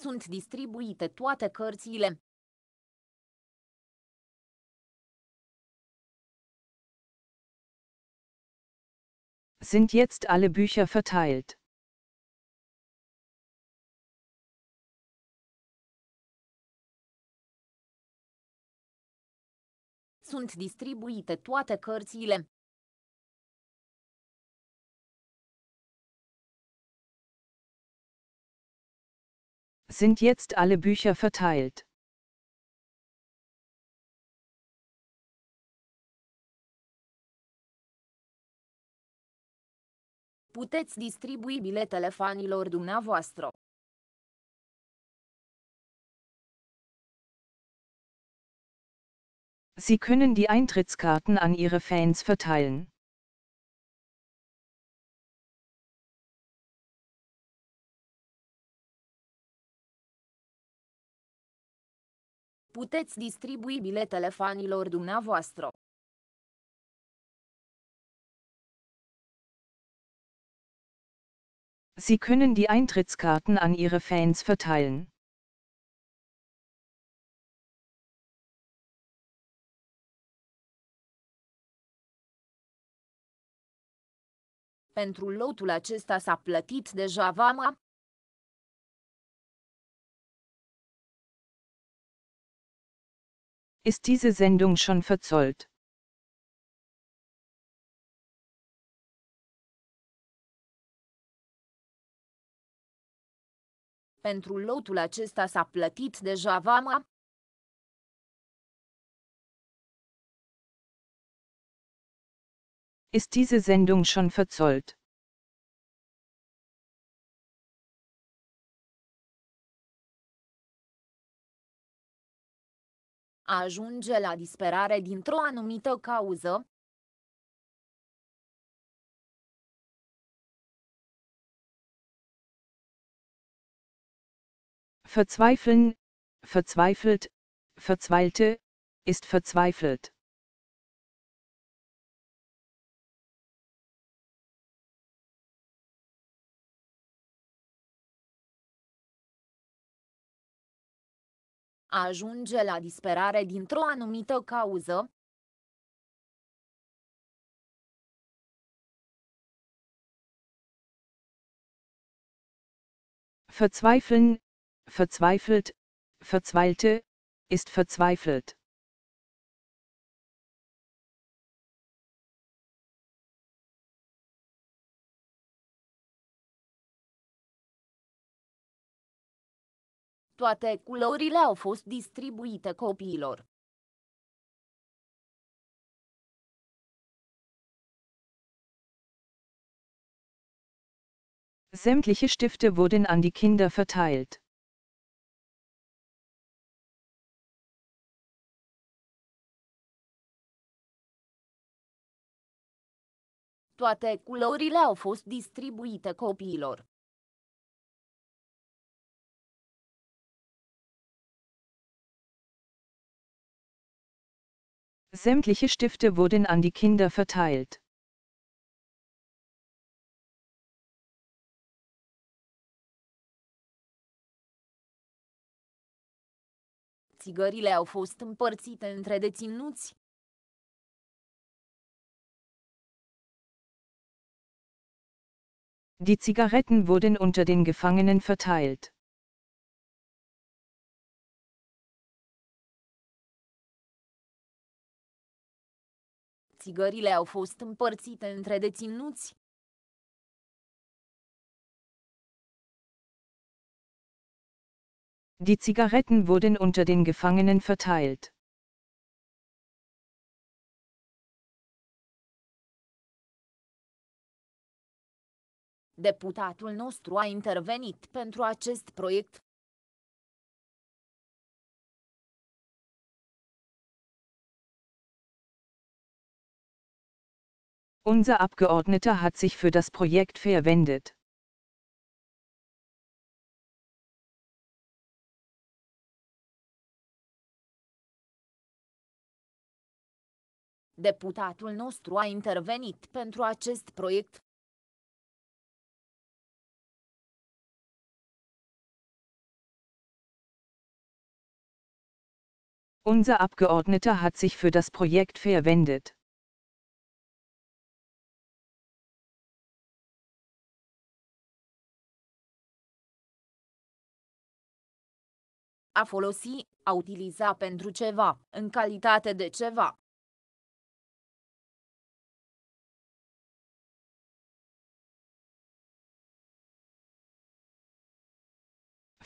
Sunt distribuite toate cărțile. Sind jetzt alle Bücher verteilt. Sunt distribuite toate cărțile. Sind jetzt alle Bücher verteilt. Puteți distribui biletele fanilor dumneavoastră. Sie können die Eintrittskarten an Ihre Fans verteilen. Puteți distribui biletele fanilor dumneavoastră. Sie können die Eintrittskarten an Ihre Fans verteilen. Pentru lotul acesta s-a plătit deja vama? Ist diese Sendung schon verzollt? Pentru lotul acesta s-a plătit deja vama? Ist diese Sendung schon verzollt? Ajunge la disperare dintr-o anumită cauză? Verzweifeln, verzweifelt, verzweilte, ist verzweifelt. A ajunge la disperare dintr-o anumită cauză, Verzweifeln, verzweifelt, verzweilte, ist verzweifelt. Toate culorile au fost distribuite copiilor. Sämtliche Stifte wurden an die Kinder verteilt. Toate culorile au fost distribuite copiilor. Sämtliche Stifte wurden an die Kinder verteilt. Țigările au fost împărțite între deținuți. Die Zigaretten wurden unter den Gefangenen verteilt. Țigările au fost împărțite între deținuți. Die Zigaretten wurden unter den Gefangenen verteilt. Deputatul nostru a intervenit pentru acest proiect. Unser Abgeordneter hat sich für das Projekt verwendet. Deputatul nostru a intervenit pentru acest proiect. Unser Abgeordneter hat sich für das Projekt verwendet. A folosi, a utiliza pentru ceva, în calitate de ceva.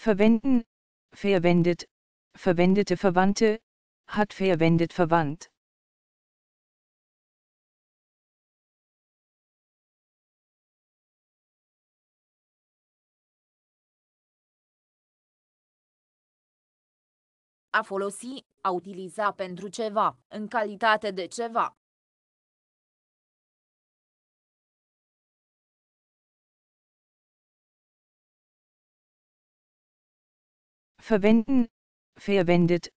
Verwenden, verwendet, verwendete Verwandte, hat verwendet verwandt. A folosi, a utiliza pentru ceva, în calitate de ceva. Verwenden, verwendet,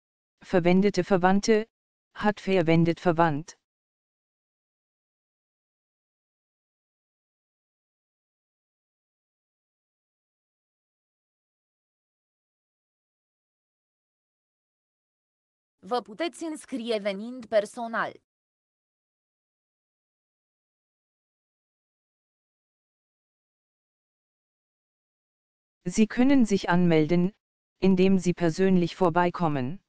verwendete Verwandte, hat verwendet verwandt. Vă puteți înscrie venind personal. Sie können sich anmelden, indem Sie persönlich vorbeikommen.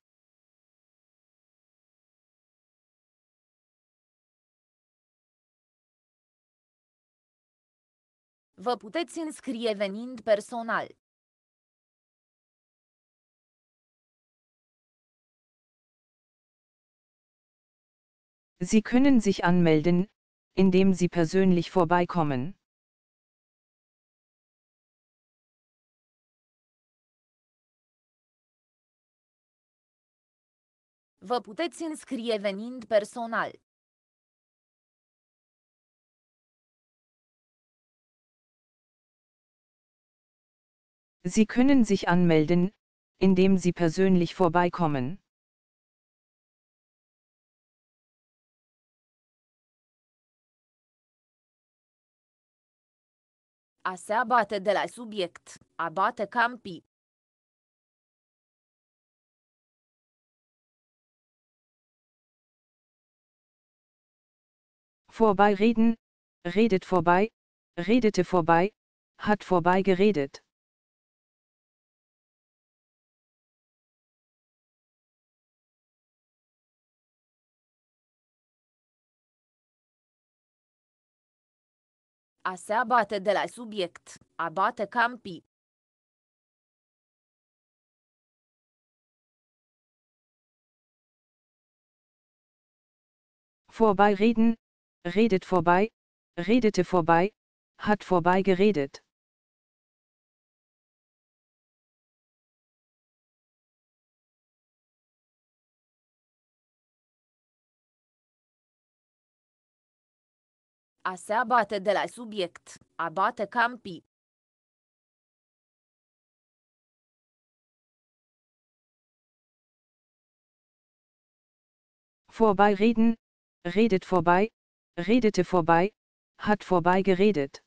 Vă puteți înscrie venind personal. Sie können sich anmelden, indem Sie persönlich vorbeikommen. Vă puteți înscrie venind personal. Sie können sich anmelden, indem Sie persönlich vorbeikommen. A se abate de la subiect, a bate. Vorbeireden, redet vorbei, redete vorbei, hat vorbei geredet. A se abate de la subiect, abate campi. Vorbeireden, redet vorbei, redete vorbei, hat vorbei geredet. A se abate de la subiect, abate campi. Vorbeireden, redet vorbei, redete vorbei, hat vorbei geredet.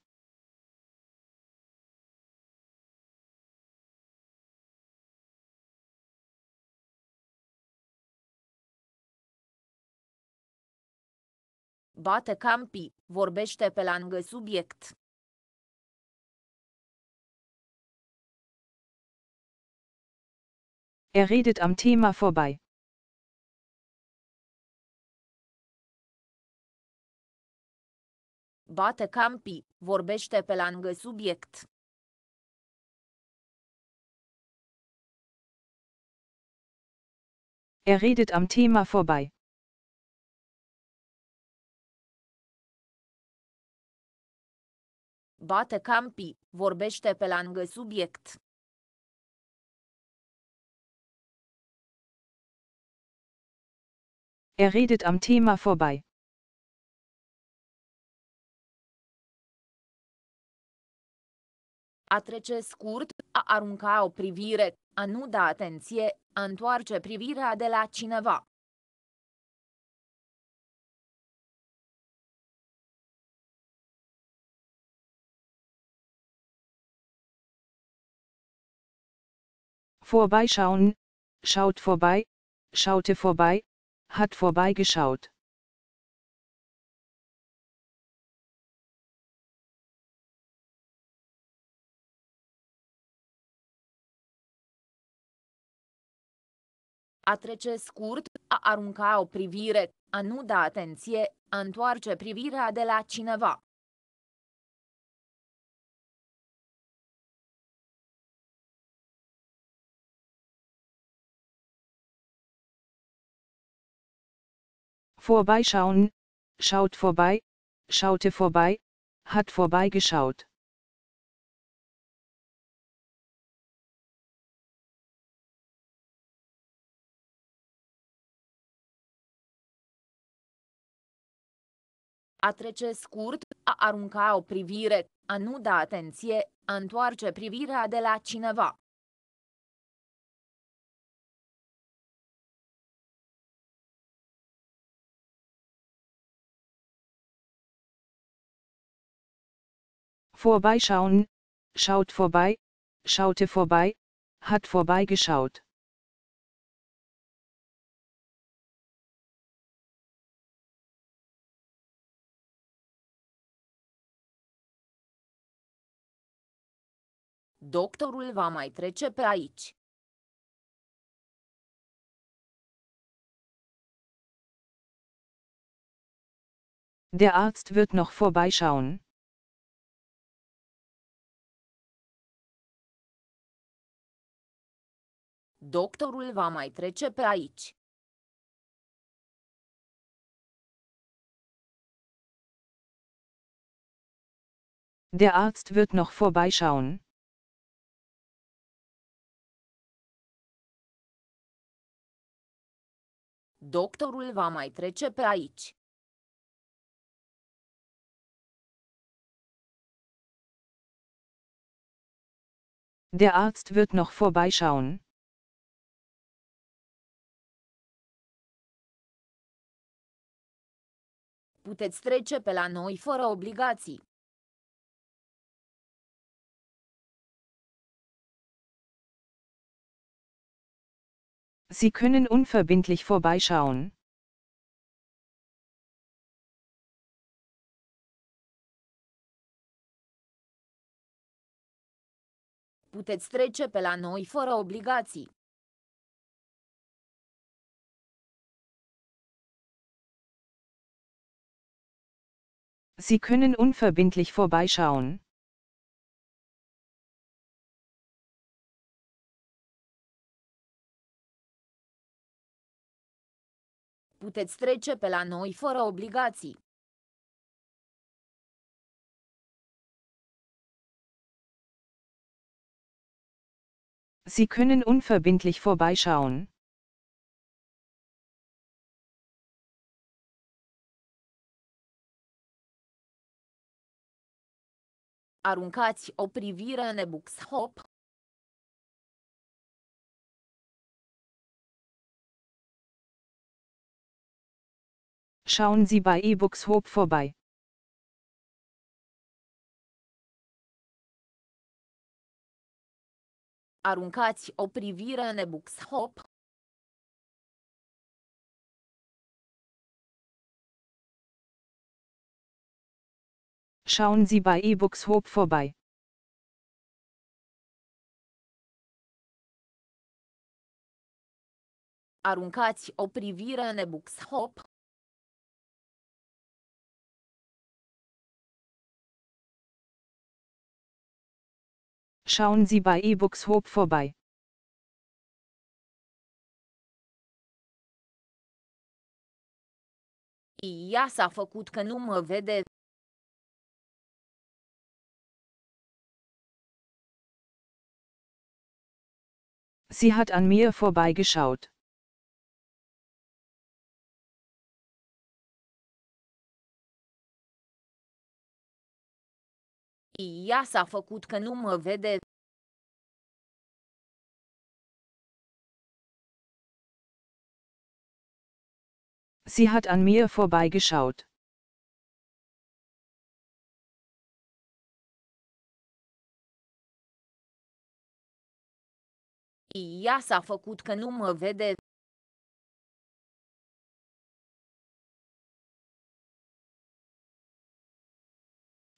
Bate campi, vorbește pe lângă subiect. Er redet am Thema vorbei. Bate campi, vorbește pe lângă subiect. Er redet am Thema vorbei. Bate campi, vorbește pe lângă subiect. Er redet am Thema vorbei. A trece scurt, a arunca o privire, a nu da atenție, a întoarce privirea de la cineva. Vorbeischauen, schaut vorbei, schaute vorbei, hat vorbeigeschaut. A trece scurt, a arunca o privire, a nu da atenție, a întoarce privirea de la cineva. Vorbeischauen, schaut vorbei, schaute vorbei, hat vorbeigeschaut. A trece scurt, a arunca o privire, a nu da atenție, a întoarce privirea de la cineva. Vorbeischauen, schaut vorbei, schaute vorbei, hat vorbeigeschaut. Doctorul va mai trece pe aici. Der Arzt wird noch vorbeischauen. Doctorul va mai trece pe aici. Der Arzt wird noch vorbeischauen. Doctorul va mai trece pe aici. Der Arzt wird noch vorbeischauen. puteți trece pe la noi fără obligații. Sie können unverbindlich vorbeischauen. Puteți trece pe la noi fără obligații. Sie können unverbindlich vorbeischauen. Puteți trece pe la noi fără obligații. Sie können unverbindlich vorbeischauen. Aruncați o privire în eBooks-Hop. Schauen Sie bei eBooks Hope vorbei. Aruncați o privire în eBooks-Hop. Schauen Sie bei eBooks Hope vorbei. Aruncați o privire în eBooks-Hop. Schauen Sie bei eBooks Hope vorbei. Ea s-a făcut că nu mă vede. Sie hat an mir vorbeigeschaut. Ea s-a făcut că nu mă vede. Sie hat an mir vorbeigeschaut. Ea s-a făcut că nu mă vede.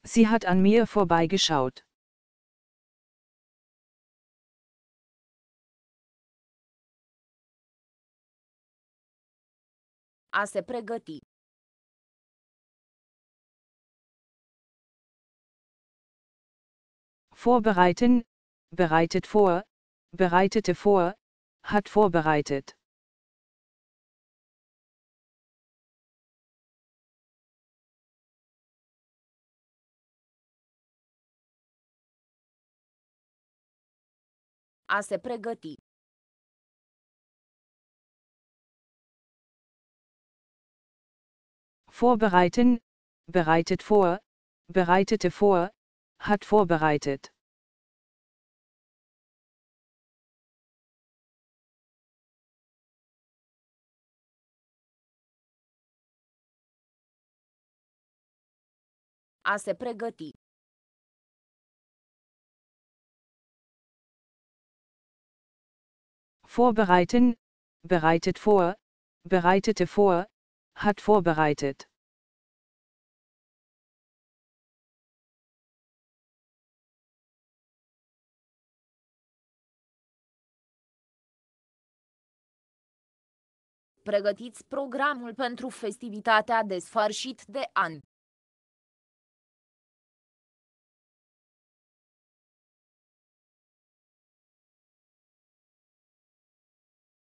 Sie hat an mir vorbeigeschaut. A se pregăti. Vorbereiten, bereitet vor, bereitete vor, hat vorbereitet. A se pregăti. Vorbereiten, bereitet vor, bereitete vor, hat vorbereitet. A se pregăti. Vorbereiten, bereitet vor, bereitete vor, hat vorbereitet. Pregătiți programul pentru festivitatea de sfârșit de an.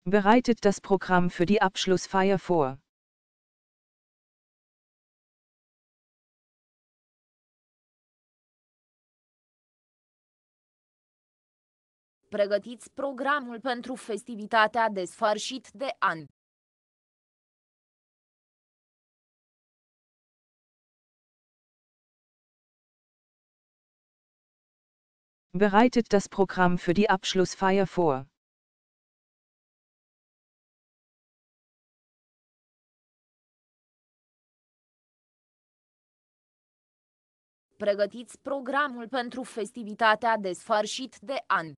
Bereitet das Programm für die Abschlussfeier vor. Pregătiți programul pentru festivitatea de sfârșit de an. Bereitet das Programm für die Abschlussfeier vor. Pregătiți programul pentru festivitatea de sfârșit de an.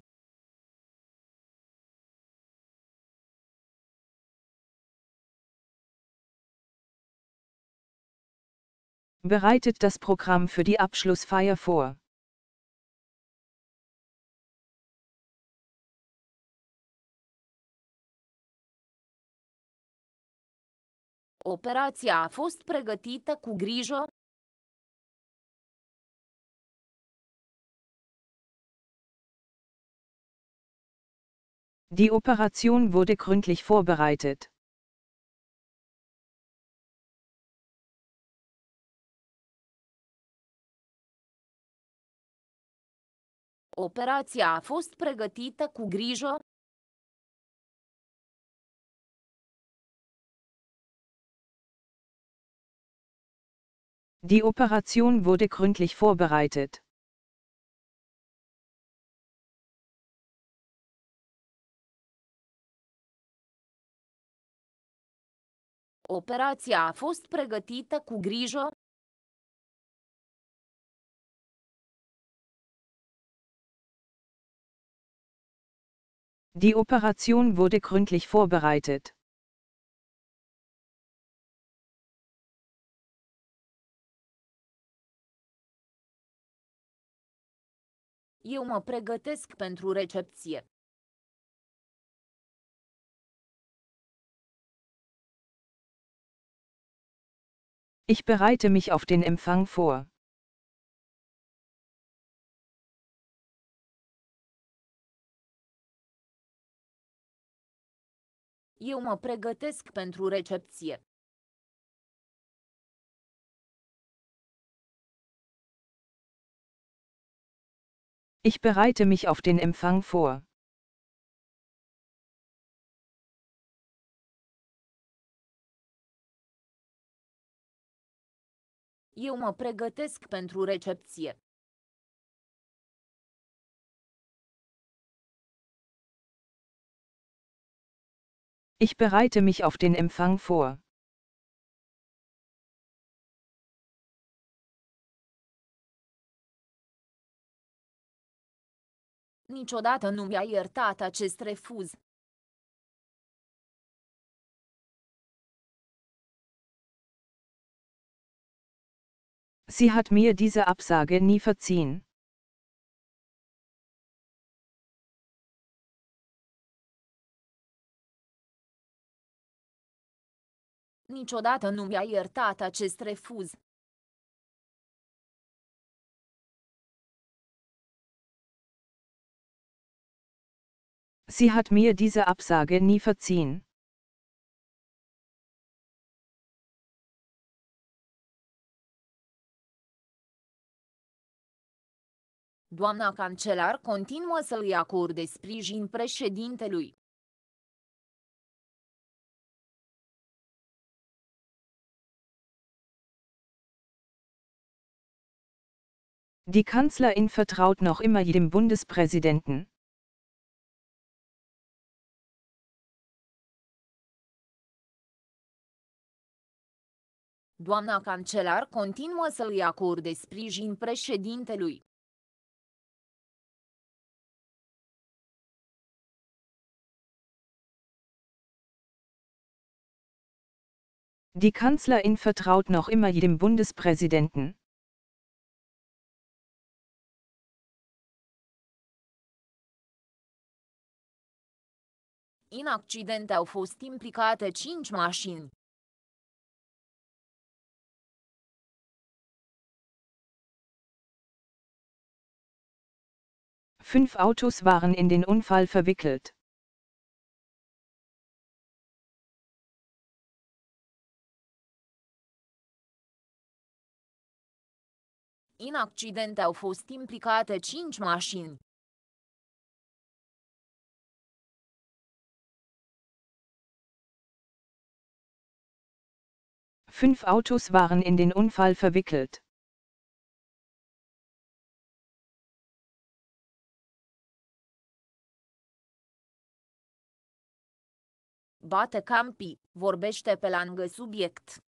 Bereitet das Programm für die Abschlussfeier vor. Operația a fost pregătită cu grijă, Die Operation wurde gründlich vorbereitet. Operația a fost pregătită cu grijă? Die Operation wurde gründlich vorbereitet. Operația a fost pregătită cu grijă? Die Operation wurde gründlich vorbereitet. Eu mă pregătesc pentru recepție. Ich bereite mich auf den Empfang vor. Eu mă pregătesc pentru recepție. Ich bereite mich auf den Empfang vor. Eu mă pregătesc pentru recepție. Ich bereite mich auf den Empfang vor. Niciodată nu mi-a iertat acest refuz. Sie hat mir diese Absage nie verziehen. Niciodată nu mi-a iertat acest refuz. Sie hat mir diese Absage nie verziehen. Doamna cancelar continuă să îi acorde sprijin președintelui. Die Kanzlerin vertraut noch immer jedem Bundespräsidenten. Doamna cancelar continuă să îi acorde sprijin președintelui. Die Kanzlerin vertraut noch immer jedem Bundespräsidenten. În accident au fost implicate cinci mașini. Fünf Autos waren in den Unfall verwickelt. În accident au fost implicate cinci mașini. Fünf Autos waren in den Unfall verwickelt. Bate Campi, vorbește pe lângă subiect.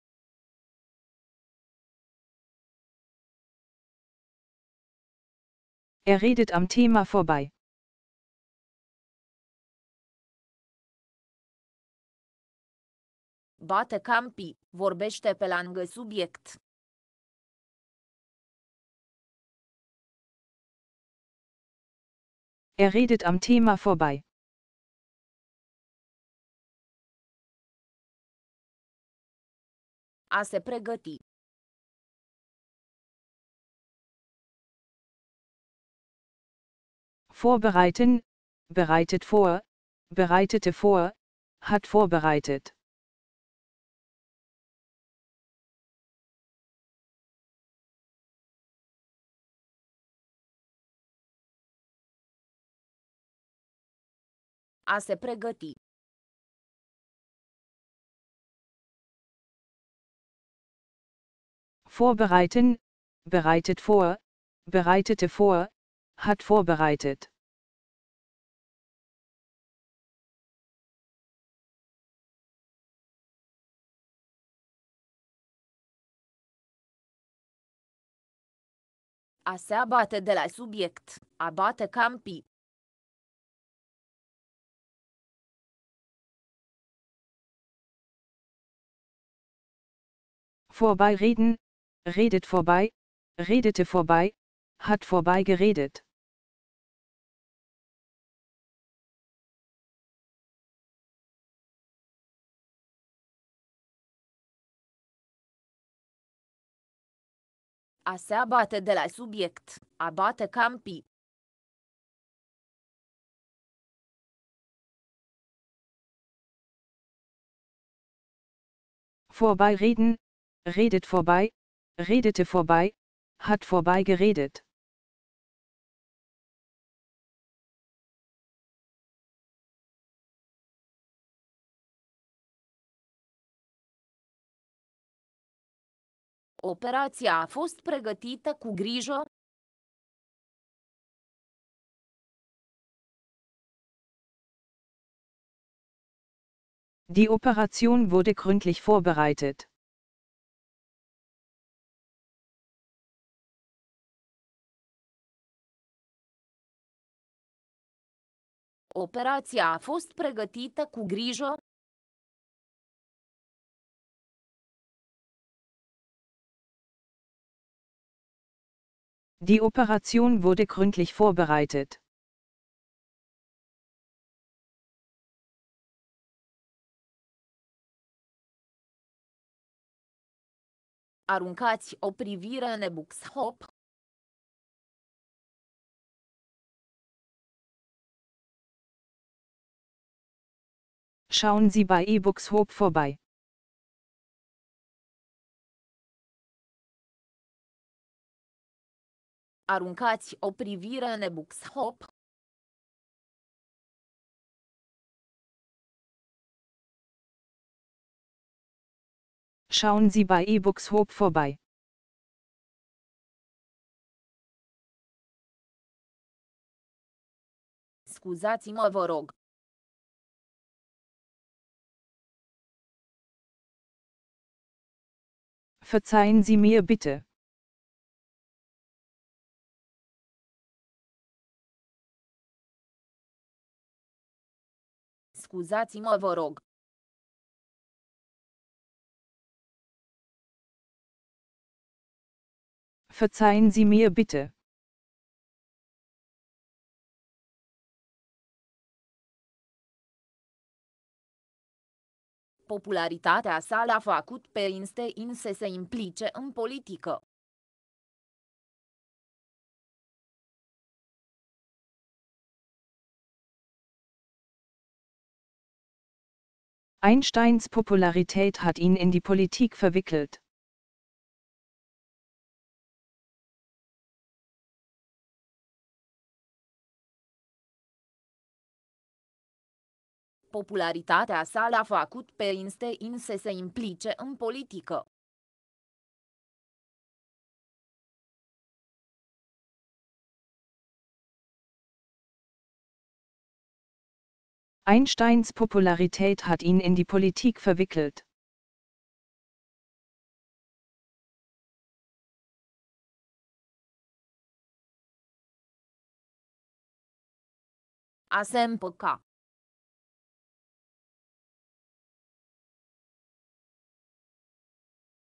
Er redet am Thema vorbei. Bate Campi, vorbește pe lângă subiect. Er redet am Thema vorbei. A se pregăti. Vorbereiten, bereitet vor, bereitete vor, hat vorbereitet. A se pregăti. Vorbereiten, bereitet vor, bereitete vor, hat vorbereitet. A se abate de la subiect. Abate campi. Vorbeireden, redet vorbei, redete vorbei, hat vorbei geredet. A se abate de la subiect. Abate campi. Vorbeireden, redet vorbei, redete vorbei, hat vorbei geredet. Operația a fost pregătită cu grijă? Die Operation wurde gründlich vorbereitet. Operația a fost pregătită cu grijă? Die Operation wurde gründlich vorbereitet. Aruncați o privire în eBooks-Hop. Schauen Sie bei eBooks Hope vorbei. Aruncați o privire în eBooks-Hop. Schauen Sie bei eBooks Hope vorbei. Scuzați-mă vă rog. Verzeihen Sie mir bitte. Scuzați-mă vă rog. Verzeihen Sie mir bitte. Popularitatea sa l-a făcut pe Einstein să se implice în politică. Einsteins Popularität hat ihn in die Politik verwickelt. Popularitatea sa l-a făcut pe Einstein să se implice în politică. Einsteins Popularität hat ihn in die Politik verwickelt. A se împăca.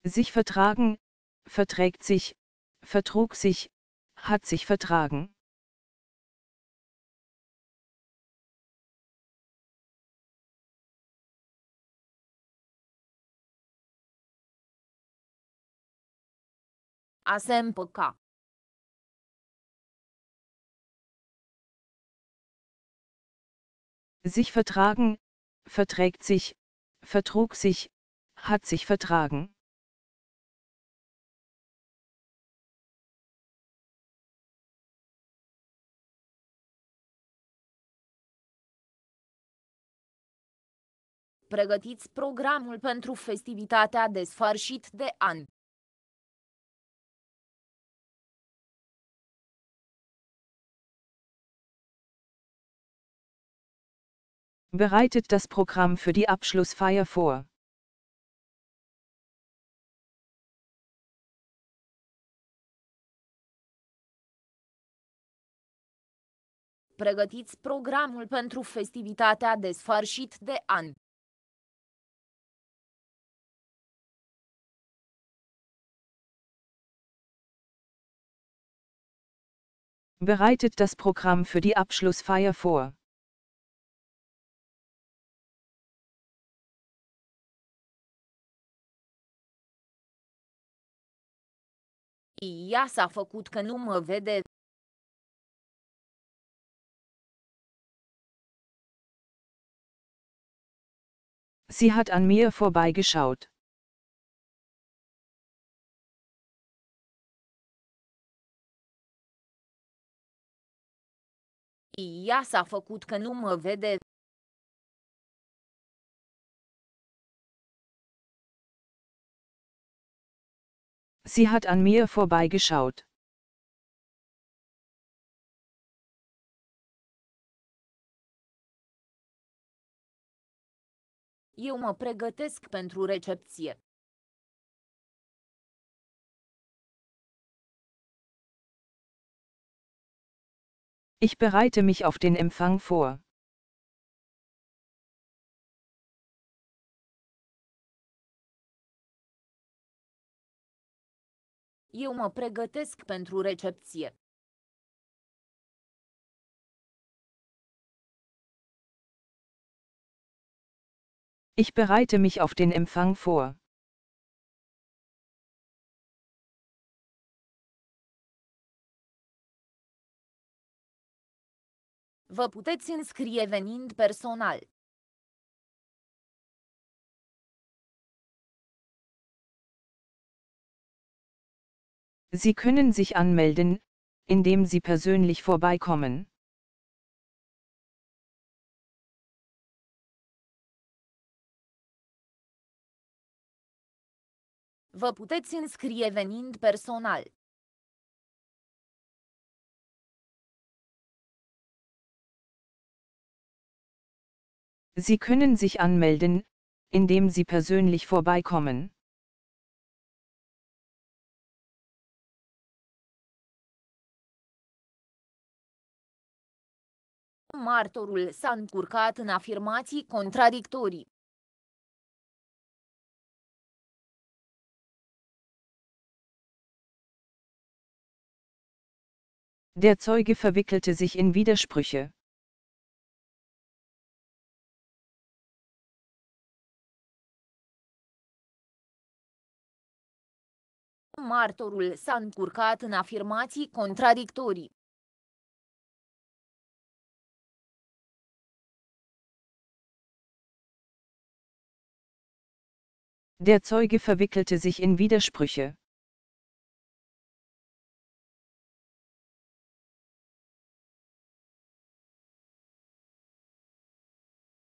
Sich vertragen, verträgt sich, vertrug sich, hat sich vertragen. A se împăca. Sich vertragen, verträgt sich, vertrug sich, hat sich vertragen. Pregătiți programul pentru festivitatea de sfârșit de an. Bereitet das Programm für die Abschlussfeier vor. Pregătiți programul pentru festivitatea de sfârșit de an. Bereitet das Programm für die Abschlussfeier vor. Ea s-a făcut că nu mă vede. Sie hat an mir vorbeigeschaut. Ea s-a făcut că nu mă vede. Sie hat an mir vorbeigeschaut. Eu mă pregătesc pentru recepție. Ich bereite mich auf den Empfang vor. Eu mă pregătesc pentru recepție. Ich bereite mich auf den Empfang vor. Vă puteți înscrie venind personal. Sie können sich anmelden, indem Sie persönlich vorbeikommen. Vă puteți înscrie venind personal. Sie können sich anmelden, indem Sie persönlich vorbeikommen. Martorul s-a încurcat în afirmații contradictorii. Der Zeuge verwickelte sich in Widersprüche. Martorul s-a încurcat în afirmații contradictorii. Der Zeuge verwickelte sich in Widersprüche.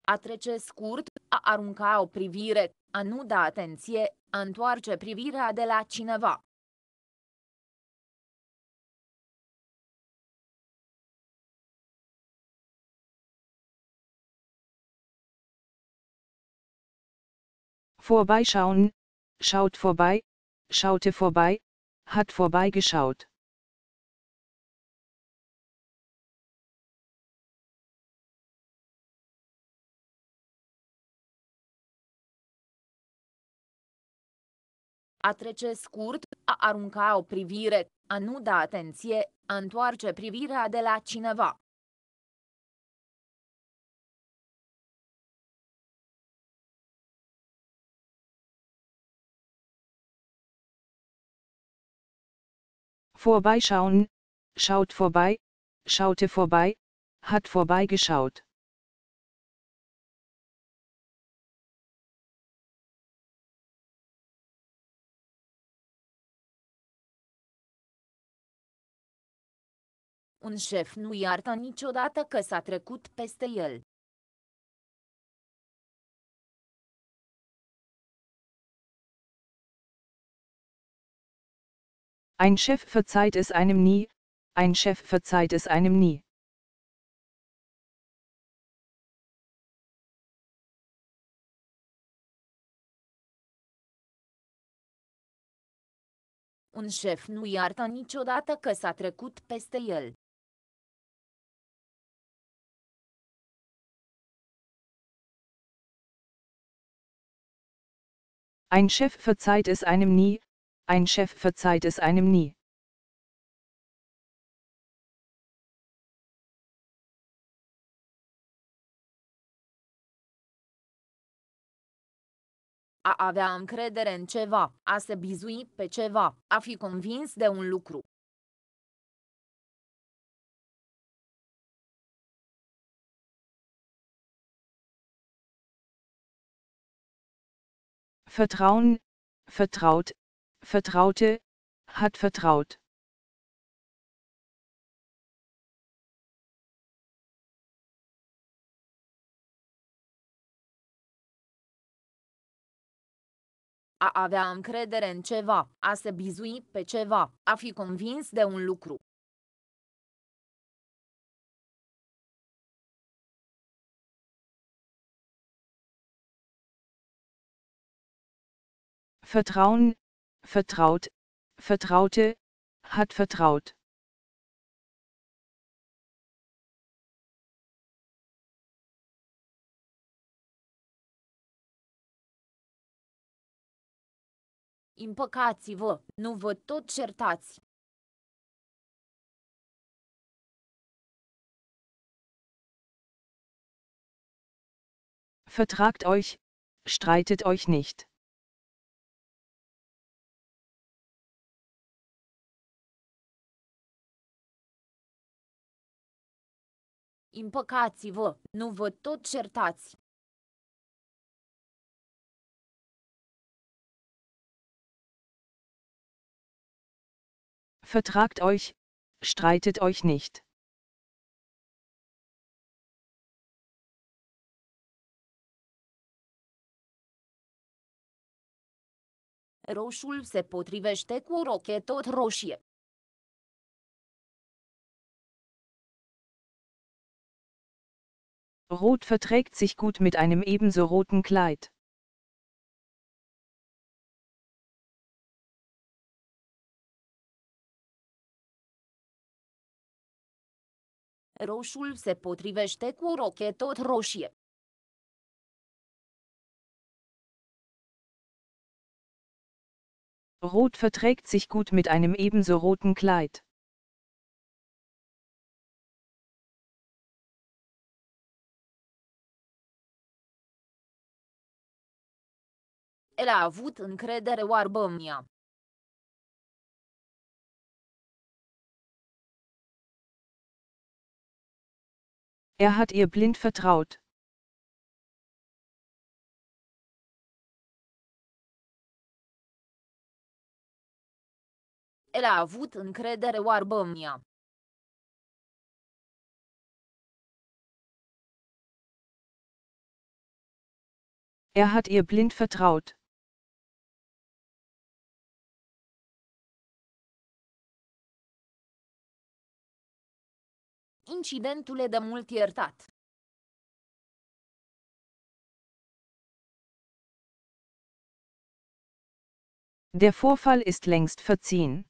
A trece scurt, a arunca o privire, a nu da atenție, a întoarce privirea de la cineva. Vorbeischauen, schaut vorbei, schaute vorbei, hat vorbeigeschaut. A trece scurt, a arunca o privire, a nu da atenție, a întoarce privirea de la cineva. Vorbeischauen, schaut vorbei, schaute vorbei, hat vorbeigeschaut. Un șef nu iartă niciodată că s-a trecut peste el. Ein Chef verzeiht es einem nie, ein Chef verzeiht es einem nie. Un șef nu iartă niciodată că s-a trecut peste el. Ein Chef verzeiht es einem nie, ein Chef verzeiht es einem nie. A avea încredere în ceva, a se bizui pe ceva, a fi convins de un lucru. Vertrauen, vertraut, vertraute, hat vertraut. A avea încredere în ceva, a se bizui pe ceva, a fi convins de un lucru. Vertrauen, vertraut, vertraute, hat vertraut. Împăcați-vă, nu vă tot certați. Vertragt euch, streitet euch nicht. Împăcați-vă, nu vă tot certați. Vertragt euch, streitet euch nicht. Roșul se potrivește cu roche tot roșie. Rot verträgt sich gut mit einem ebenso roten Kleid. Roșul se potrivește cu roche tot roșie. Rot verträgt sich gut mit einem ebenso roten Kleid. El a avut încredere oarbă în ea. Er hat ihr blind vertraut. El a avut încredere oarbă în ea. Er hat ihr blind vertraut. Incidentul e de mult iertat. Der Vorfall ist längst verziehen.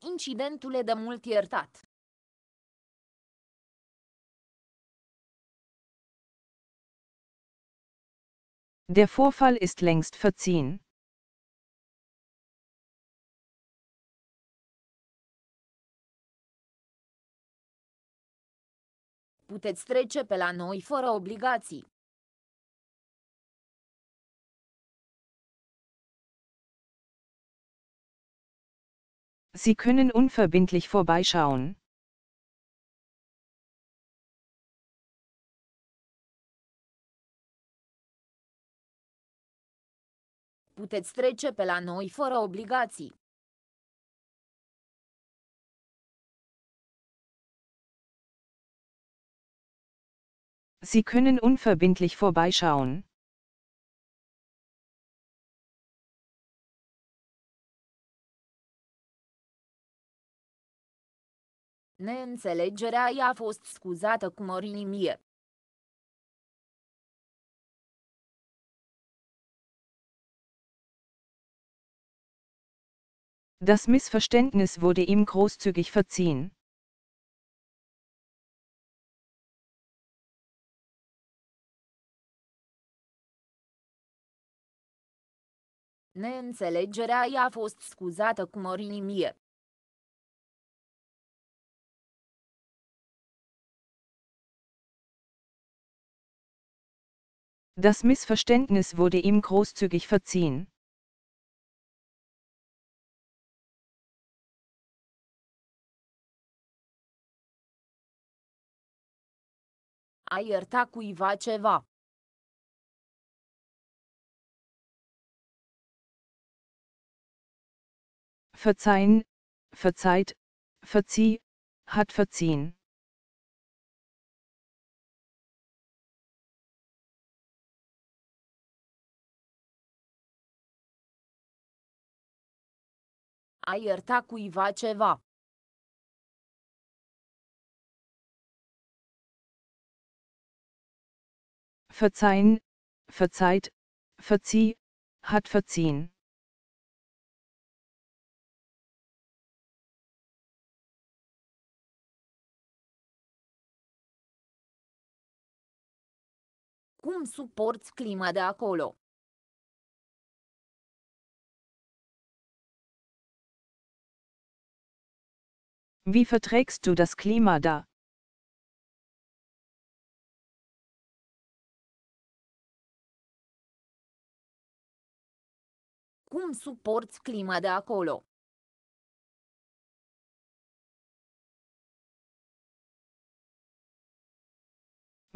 Incidentul e de mult iertat. Der Vorfall ist längst verziehen. Puteți trece pe la noi fără obligații. Sie können unverbindlich vorbeischauen. Puteți trece pe la noi fără obligații. Sie können unverbindlich vorbeischauen. Neînțelegerea i-a fost scuzată cu mărinimie. Das Missverständnis wurde ihm großzügig verziehen. Neînțelegerea i-a fost scuzată cu mărinimie. Das Missverständnis wurde ihm großzügig verziehen. A ierta cuiva ceva. Verzeihen, verzeiht, verzieh, hat verziehen. A ierta cuiva ceva. Verzeihen, verzeiht, verzieh, hat verziehen. Cum suporți clima de acolo? Wie verträgst du das Klima da? Cum suporți clima de acolo?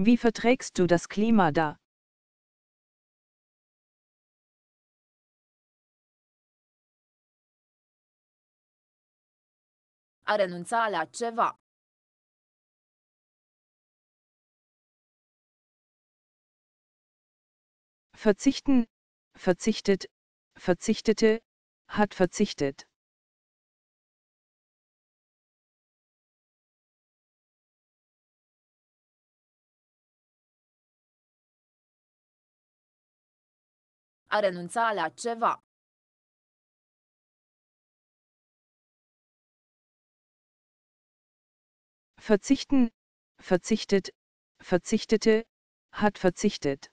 Wie verträgst du das Klima da? A renunța la ceva. Verzichten, verzichtet, verzichtete, hat verzichtet. A renunța la ceva. Verzichten, verzichtet, verzichtete, hat verzichtet.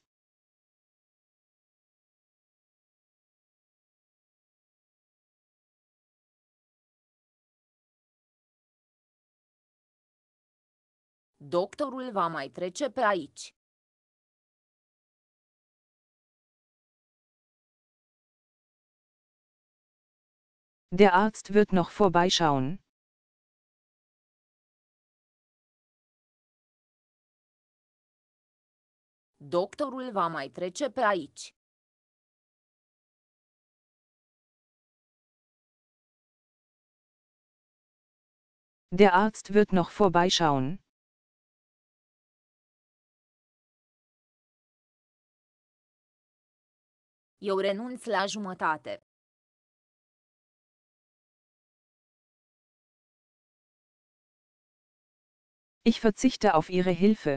Doctorul va mai trece pe aici. Der Arzt wird noch vorbeischauen. Doctorul va mai trece pe aici. Der Arzt wird noch vorbeischauen. Eu renunț la jumătate. Ich verzichte auf Ihre Hilfe.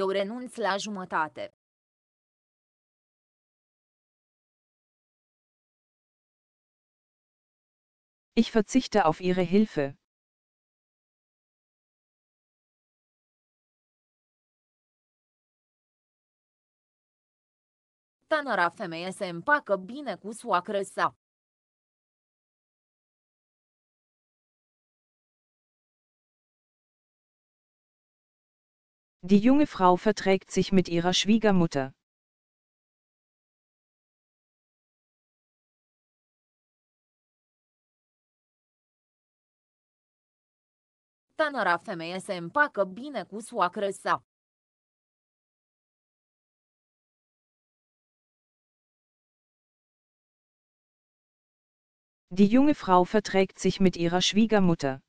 Eu renunț la jumătate. Ich verzichte auf Ihre Hilfe. Tânăra femeie se împacă bine cu soacră sa. Die junge Frau verträgt sich mit ihrer Schwiegermutter. Tânăra femeie se împacă bine cu soacră sa. Die junge Frau verträgt sich mit ihrer Schwiegermutter.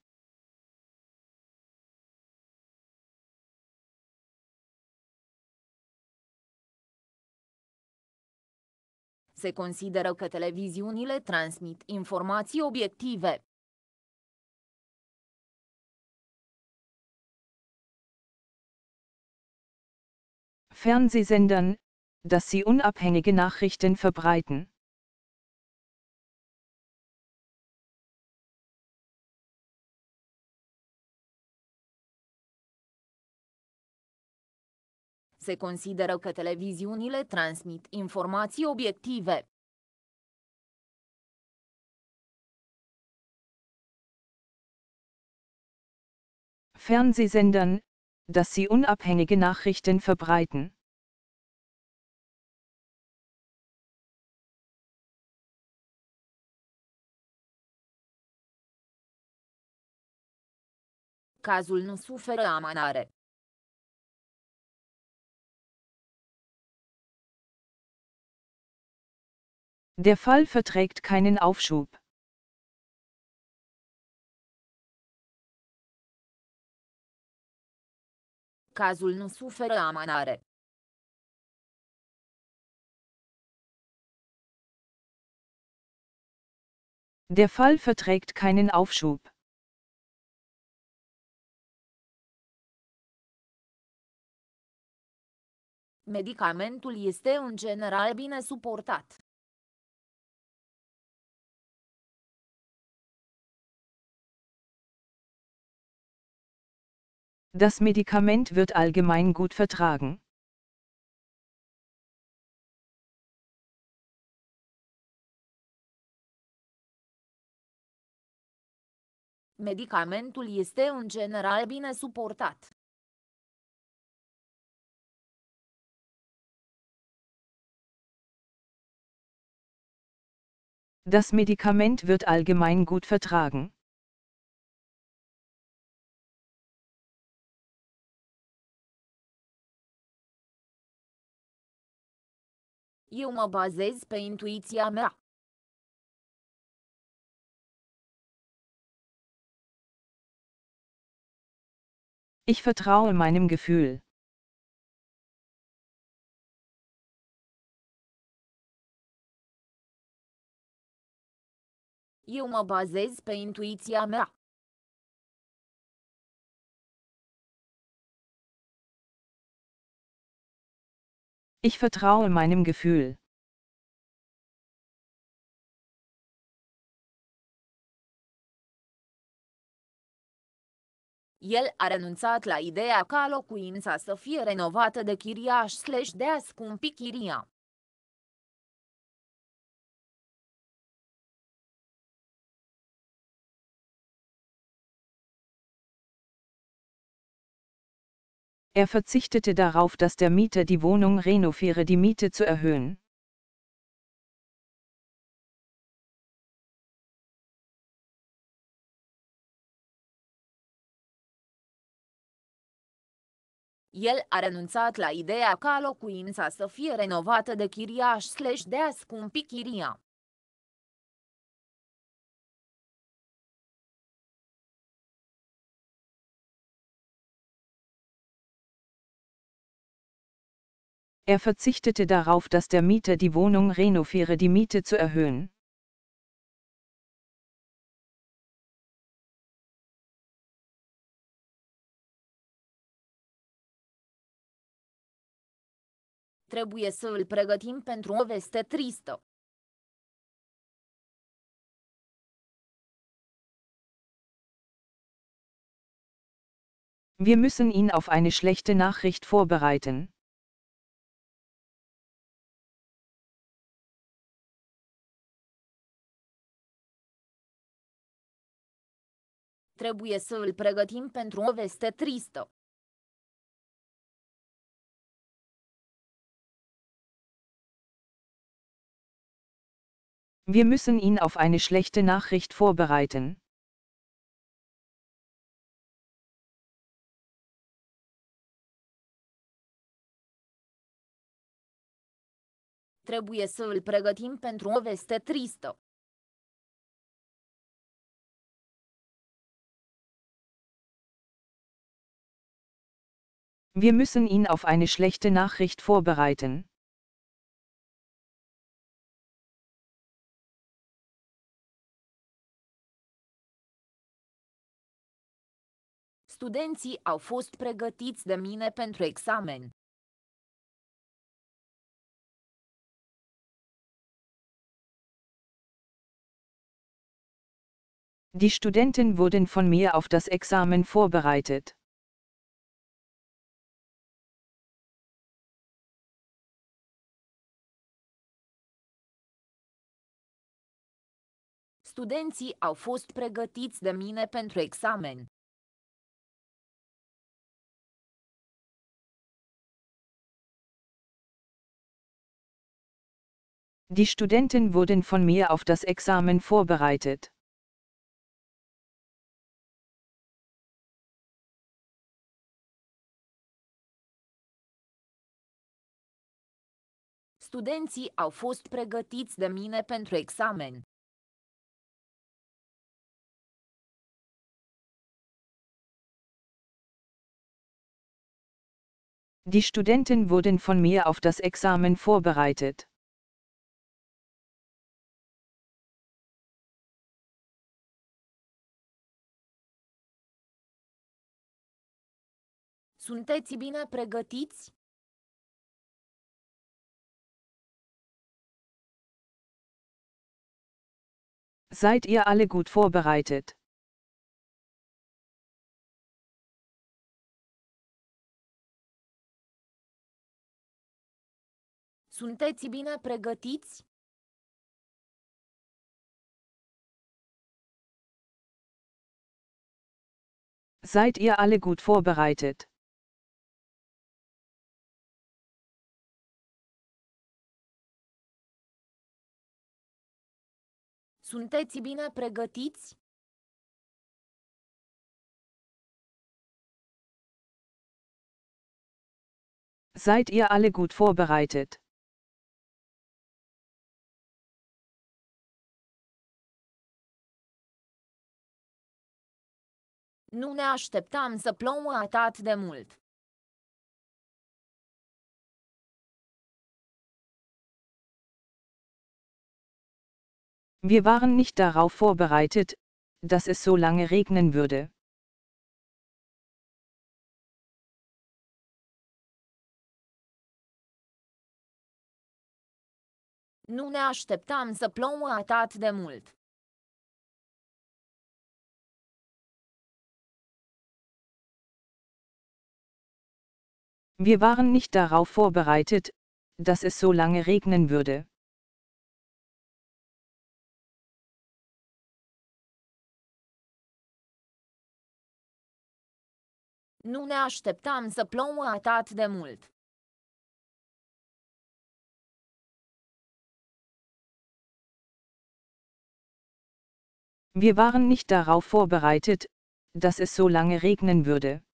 Se consideră că televiziunile transmit informații obiective. Fernsehsendern, dass sie unabhängige Nachrichten verbreiten. Se consideră că televiziunile transmit informații obiective. Fernsehsendern, dass sie unabhängige Nachrichten verbreiten. Cazul nu suferă amânare. Der Fall verträgt keinen Aufschub. Cazul nu suferă amânare. Der Fall verträgt keinen Aufschub. Medicamentul este în general bine suportat. Das Medikament wird allgemein gut vertragen. Medicamentul este în general bine suportat. Das Medikament wird allgemein gut vertragen. Eu mă bazez pe intuiția mea. Ich vertraue meinem Gefühl. Eu mă bazez pe intuiția mea. Ich vertraue meinem Gefühl. El a renunțat la ideea ca locuința să fie renovată de chiriaș slash de a scumpi chiria. Er verzichtete darauf, dass der Mieter die Wohnung renoviere, die Miete zu erhöhen. El a renunțat la ideea ca locuința să fie renovată de chiriaș slash de a scumpi chiria. Er verzichtete darauf, dass der Mieter die Wohnung renoviere, die Miete zu erhöhen. Trebuie să îl pregătim pentru o veste tristă. Wir müssen ihn auf eine schlechte Nachricht vorbereiten. trebuie să îl pregătim pentru o veste tristă. Wir müssen ihn auf eine schlechte Nachricht vorbereiten. Trebuie să îl pregătim pentru o veste tristă. Wir müssen ihn auf eine schlechte Nachricht vorbereiten. Studenții au fost pregătiți de mine pentru examen. Die Studenten wurden von mir auf das Examen vorbereitet. Studenții au fost pregătiți de mine pentru examen. Die Studenten wurden von mir auf das Examen vorbereitet. Studenții au fost pregătiți de mine pentru examen. Die Studenten wurden von mir auf das Examen vorbereitet. Sunteți bine pregătiți? Seid ihr alle gut vorbereitet? Sunteți bine pregătiți? Seid ihr alle gut vorbereitet? Sunteți bine pregătiți? Seid ihr alle gut vorbereitet? Nu ne așteptam să plouă atât de mult. Wir waren nicht darauf vorbereitet, dass es so lange regnen würde. Nu ne așteptam să plouă atât de mult. Wir waren nicht darauf vorbereitet, dass es so lange regnen würde. Nu ne așteptam să plouă atât de mult. Wir waren nicht darauf vorbereitet, dass es so lange regnen würde.